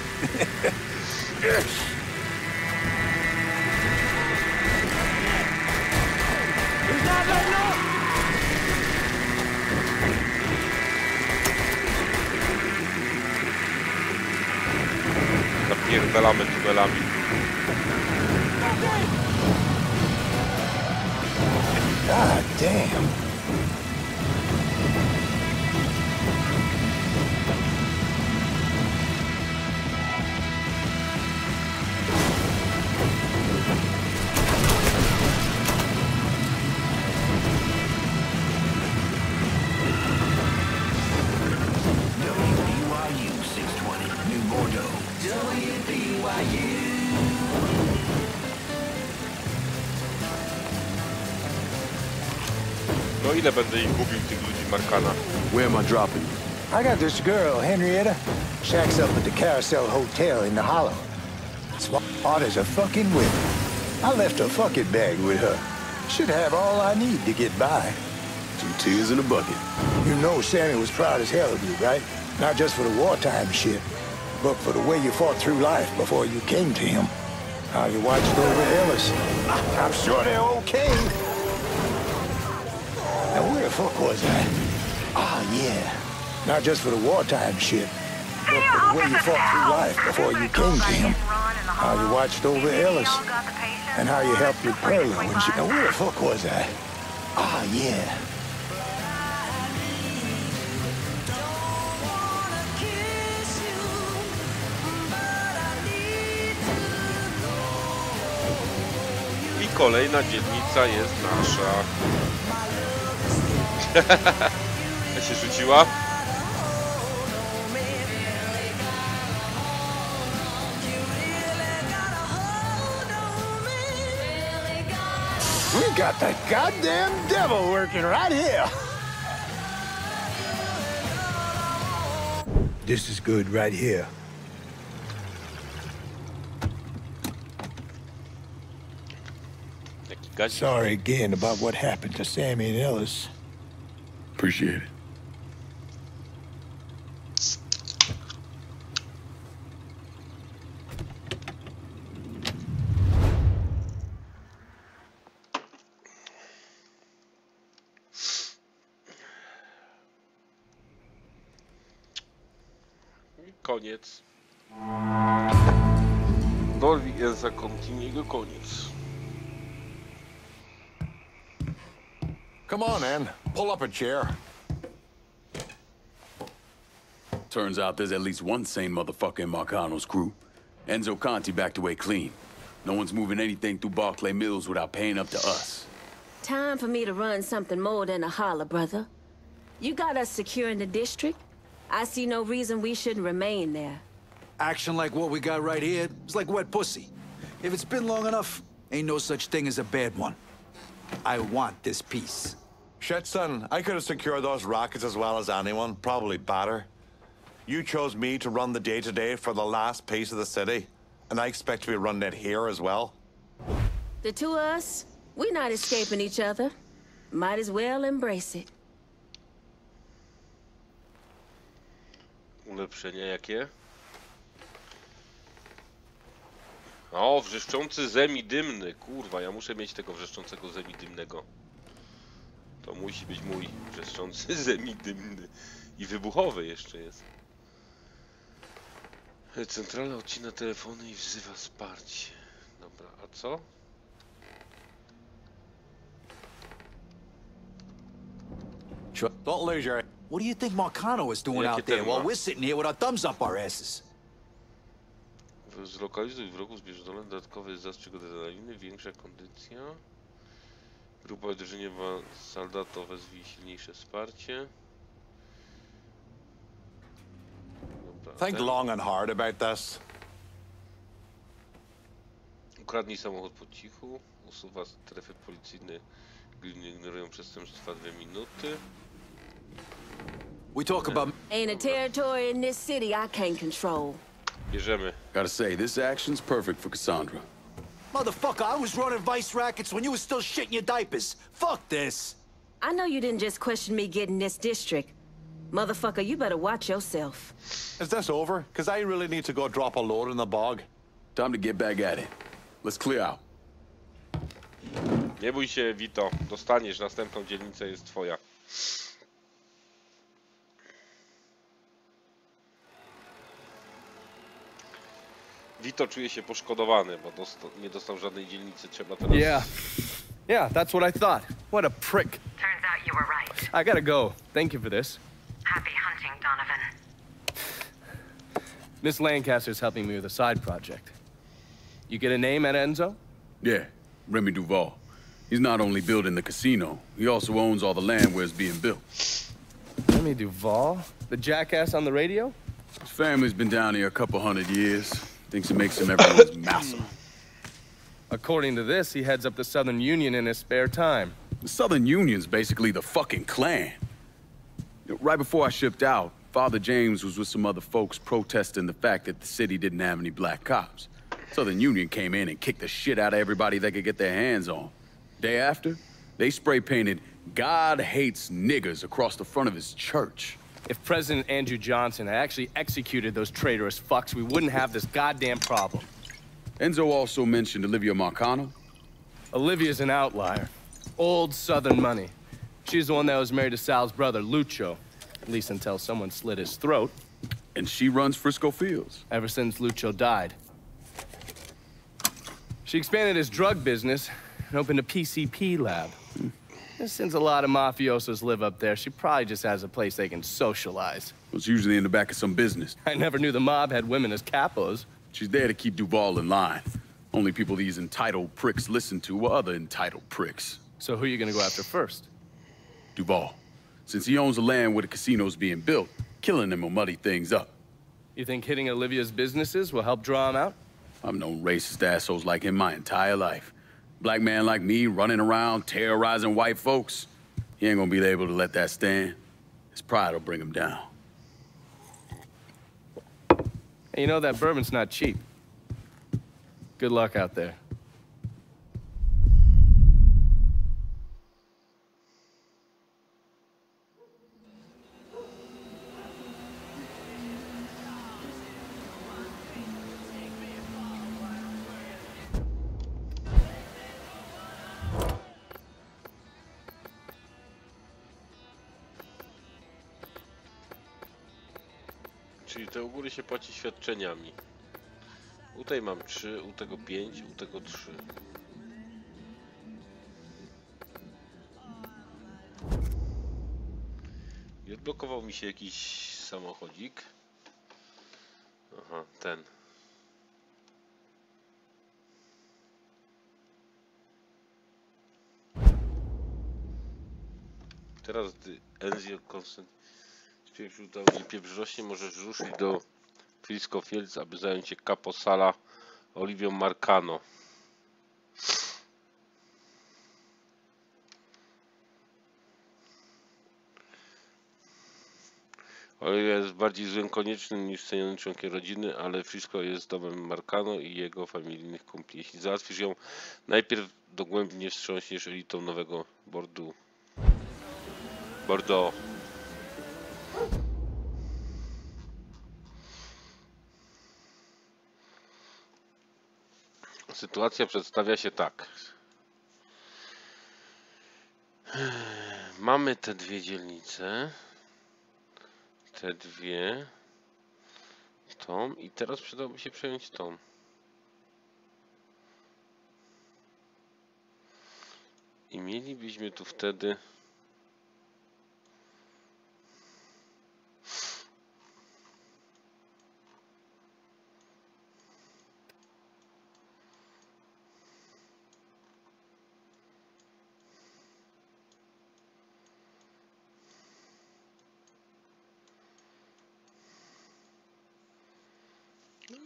Napierdalamy tunelami. God damn. Ile będę ich gubił, tych ludzi Markana? Where am I dropping? I got this girl, Henrietta. Shacks up at the Carousel Hotel in the Hollow. Smart as a fucking whip. I left a fucking bag with her. Should have all I need to get by. Two tears in a bucket. You know Sammy was proud as hell of you, right? Not just for the wartime shit, but for the way you fought through life before you came to him. How you watched over Ellis. I'm sure they're okay. Fuck was I? Ah, yeah. Not just for the wartime shit, but the way you fought through life before you came to him. How you watched over Ellis. And how you helped with Perla when she... Now, where the fuck was I? Ah, yeah. I kolejna dzielnica jest nasza. Ja się rzuciła? We got the goddamn devil working right here. This is good right here. Sorry again about what happened to Sammy and Ellis. Appreciate it. Koniec. Dolby jest za jego koniec. Come on, Ann. Pull up a chair. Turns out there's at least one sane motherfucker in Marcano's crew. Enzo Conti backed away clean. No one's moving anything through Barclay Mills without paying up to us. Time for me to run something more than a holler, brother. You got us secure in the district. I see no reason we shouldn't remain there. Action like what we got right here is like wet pussy. If it's been long enough, ain't no such thing as a bad one. I want this piece. Shit, son, I could have secured those rockets as well as anyone, probably better. You chose me to run the day-to-day for the last piece of the city, and I expect to be running it here as well. The two of us, we're not escaping each other. Might as well embrace it. Ulepszenia jakie? O, wrzeszczący zemi dymny. Kurwa, ja muszę mieć tego wrzeszczącego zemi dymnego. To musi być mój wrzeszczący zemi dymny. I wybuchowy jeszcze jest. Centrala odcina telefony i wzywa wsparcie. Dobra, a co? Don't lose your... What do you think Marcano is doing out there while we're sitting here with our thumbs up our asses? Zlokalizuj wrogów, zbierz dole dodatkowy zastrzyk adrenaliny, większa kondycja. Grupa uderzeniowa Saldato wezwij silniejsze wsparcie. Dobra, Think ten. long and hard about this. Ukradnij samochód po cichu, usuwa strefy policyjne, nie ignorują przestępstwa dwie minuty. We talk about... Ain't a territory in this city I can't control. Bierzemy. Gotta say, this action's perfect for Cassandra. Motherfucker, I was running vice rackets when you were still shitting your diapers. Fuck this. I know you didn't just question me getting this district. Motherfucker, you better watch yourself. Is this over? Because I really need to go drop a load in the bog. Time to get back at it. Let's clear out. Nie bój się, Vito. Dostaniesz, następną dzielnicę jest twoja. Vito czuje się poszkodowany, bo dosta nie dostał żadnej dzielnicy. Trzeba teraz... Yeah. Yeah, that's what I thought. What a prick. Turns out you were right. I gotta go. Thank you for this. Happy hunting, Donovan. Miss Lancaster's helping me with a side project. You get a name at Enzo? Yeah, Remy Duval. He's not only building the casino, he also owns all the land where it's being built. Remy Duval? The jackass on the radio? His family's been down here a couple hundred years. Thinks he makes him everyone's master. According to this, he heads up the Southern Union in his spare time. The Southern Union's basically the fucking clan. You know, right before I shipped out, Father James was with some other folks protesting the fact that the city didn't have any black cops. Southern Union came in and kicked the shit out of everybody they could get their hands on. Day after, they spray painted God hates niggers across the front of his church. If President Andrew Johnson had actually executed those traitorous fucks, we wouldn't have this goddamn problem. Enzo also mentioned Olivia Marcano. Olivia's an outlier. Old Southern money. She's the one that was married to Sal's brother, Lucho. At least until someone slit his throat. And she runs Frisco Fields. Ever since Lucho died. She expanded his drug business and opened a PCP lab. Since a lot of mafiosos live up there, she probably just has a place they can socialize. It's usually in the back of some business. I never knew the mob had women as capos. She's there to keep Duval in line. Only people these entitled pricks listen to are other entitled pricks. So who are you gonna go after first? Duval. Since he owns the land where the casino's being built, killing him will muddy things up. You think hitting Olivia's businesses will help draw him out? I've known racist assholes like him my entire life. Black man like me running around terrorizing white folks. He ain't gonna be able to let that stand. His pride will bring him down. You know that bourbon's not cheap. Good luck out there. Czyli te u góry się płaci świadczeniami. U tej mam 3, u tego 5, u tego 3. I odblokował mi się jakiś samochodzik. Aha, ten. Teraz Enzio Constant stwierdził, dał mi pieprz rośnie, możesz ruszyć do Frisco Fields, aby zająć się Capo Sala Olivią Marcano. Oliwia jest bardziej złym koniecznym niż cenionym członkiem rodziny, ale Frisco jest domem Marcano i jego familijnych kumpli. Jeśli załatwisz ją, najpierw dogłębnie wstrząśniesz elitą nowego Bordeaux. Bordeaux. Sytuacja przedstawia się tak. Mamy te dwie dzielnice. Te dwie. Tą. I teraz przydałoby się przejąć tą. I mielibyśmy tu wtedy...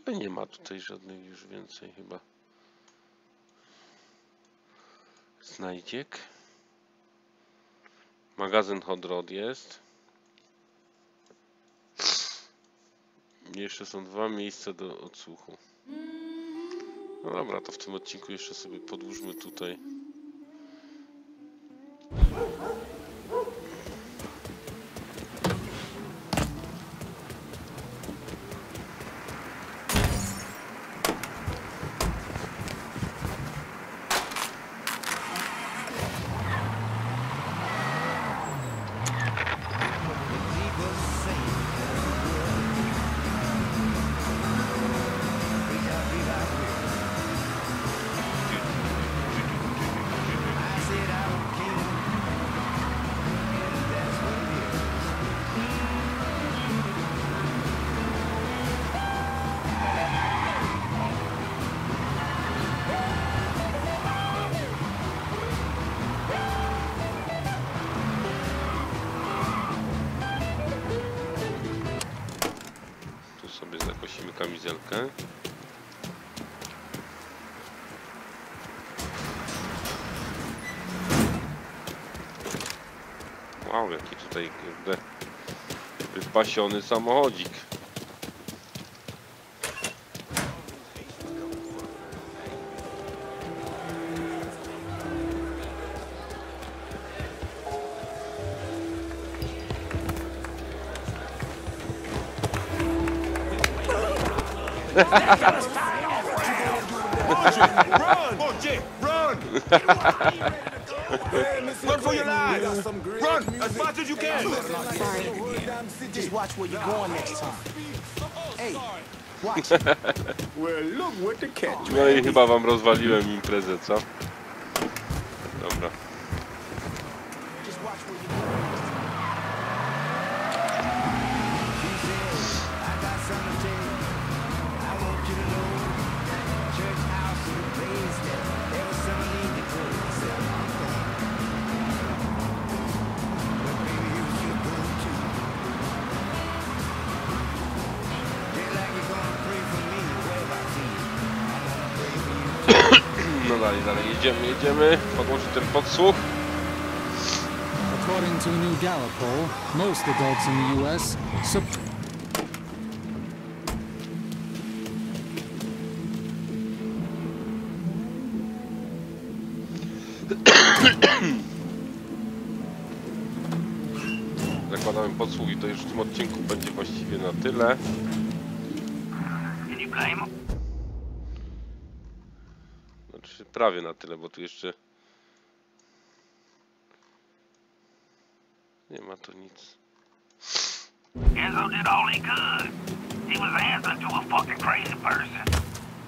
Ale nie ma tutaj żadnych już więcej chyba znajdziek. Magazyn Hot Rod jest. Jeszcze są dwa miejsca do odsłuchu. No dobra, to w tym odcinku jeszcze sobie podłóżmy tutaj. Wypasiony samochodzik. Run! As fast as you can! Just watch where you're going next time. Hey, watch. well, look what the catch. No i chyba wam rozwaliłem imprezę, co? Jedziemy. Podłączyć ten podsłuch. According to a new Gallup poll, most adults in the U.S. Zakładamy podsłuch i to już w tym odcinku będzie właściwie na tyle. Prawie na tyle, bo tu jeszcze nie ma tu nic. Enzo did all he could. He was answering to a fucking crazy person.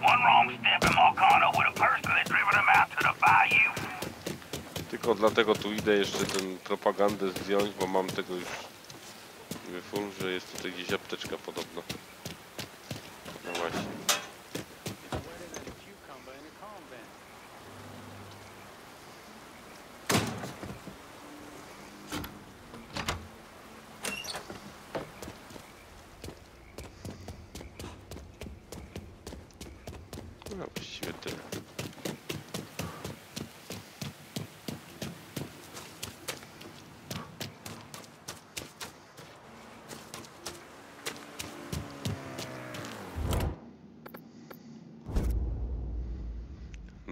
One wrong step and Marcano would have personally driven him out to the bayou. Tylko dlatego tu idę jeszcze tę propagandę zdjąć, bo mam tego już niby full, że jest tutaj gdzieś apteczka podobno. No właśnie. No właściwie tyle.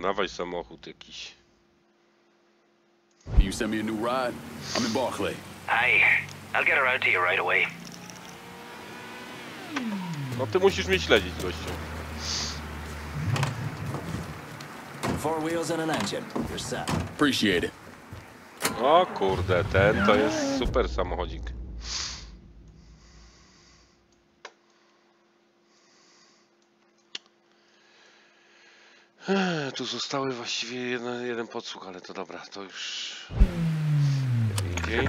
Dawaj samochód jakiś. You send me a new ride? I'm in Barclay. Aye, I'll get out to you right away. No ty musisz mnie śledzić, gościu. Four wheels and an engine. You're set. Appreciate it. O kurde, ten to jest super samochodzik. Zostały właściwie jeden, jeden podsłuch, ale to dobra, to już indziej.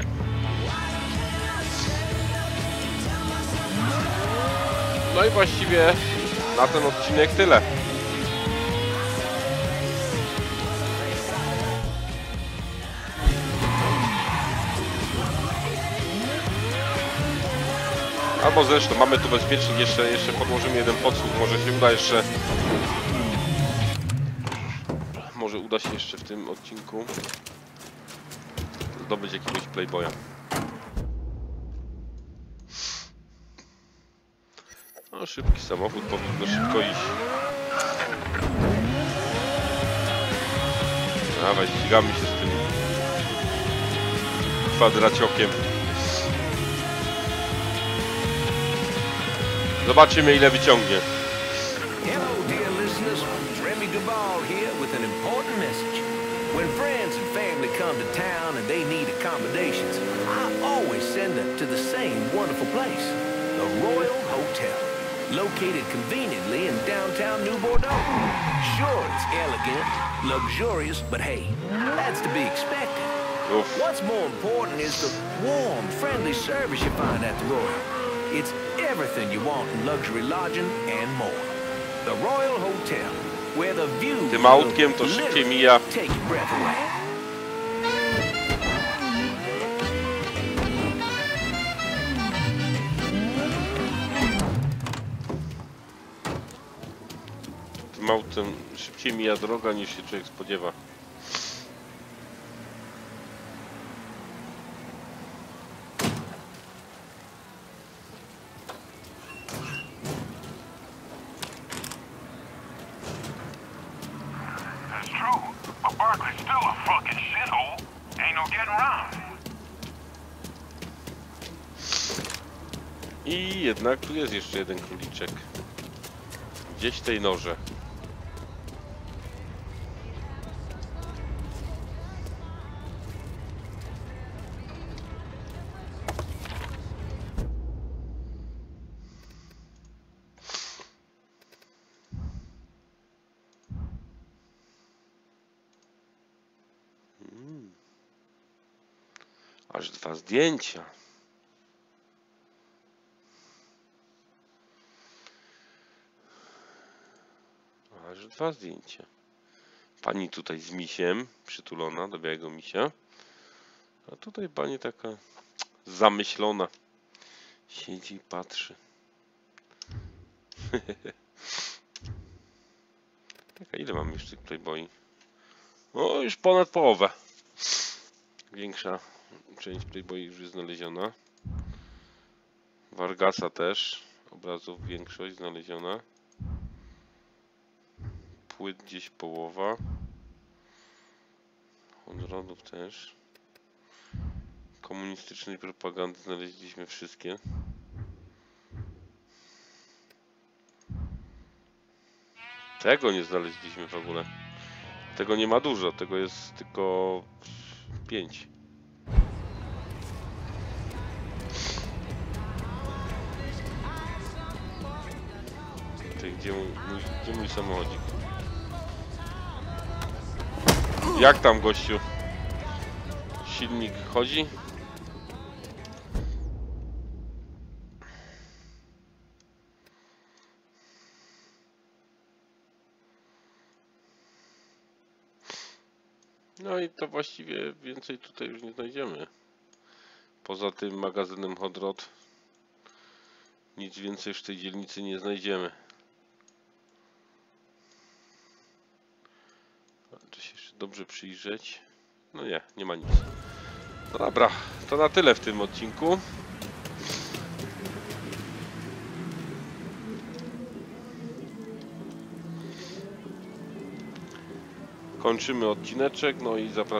No i właściwie na ten odcinek tyle. Albo zresztą mamy tu bezpiecznik, jeszcze, jeszcze podłożymy jeden podsłuch, może się uda jeszcze... Uda się jeszcze w tym odcinku zdobyć jakiegoś playboya. No, szybki samochód, powinno szybko iść. Dawaj, ścigamy się z tym kwadraciokiem. Zobaczymy ile wyciągnie. Same wonderful place, the Royal Hotel, located conveniently in downtown New Bordeaux. Sure, it's elegant, luxurious, but hey, that's to be expected. What's more important is the warm, friendly service you find at the Royal. It's everything you want in luxury lodging and more. The Royal Hotel, where the view Tym autkiem to szybciej mija. take your breath away. Autem szybciej mija droga niż się człowiek spodziewa. No. I jednak tu jest jeszcze jeden króliczek. Gdzieś w tej norze. Zdjęcia. Aż dwa zdjęcia. Pani tutaj z misiem, przytulona do białego misia. A tutaj pani taka zamyślona. Siedzi i patrzy. Taka, ile mam już tych Playboy? O, już ponad połowę. Większa część Playboy już jest znaleziona. Vargasa też. Obrazów większość znaleziona. Płyt gdzieś połowa. Honrodów też. Komunistycznej propagandy znaleźliśmy wszystkie. Tego nie znaleźliśmy w ogóle. Tego nie ma dużo, tego jest tylko 5. gdzie mój, gdzie mój samochodzik? Jak tam gościu? Silnik chodzi? No i to właściwie więcej tutaj już nie znajdziemy. Poza tym magazynem Hodrot nic więcej w tej dzielnicy nie znajdziemy. Czy się jeszcze dobrze przyjrzeć? No nie, nie ma nic. No dobra, to na tyle w tym odcinku. Kończymy odcineczek, no i zapraszam.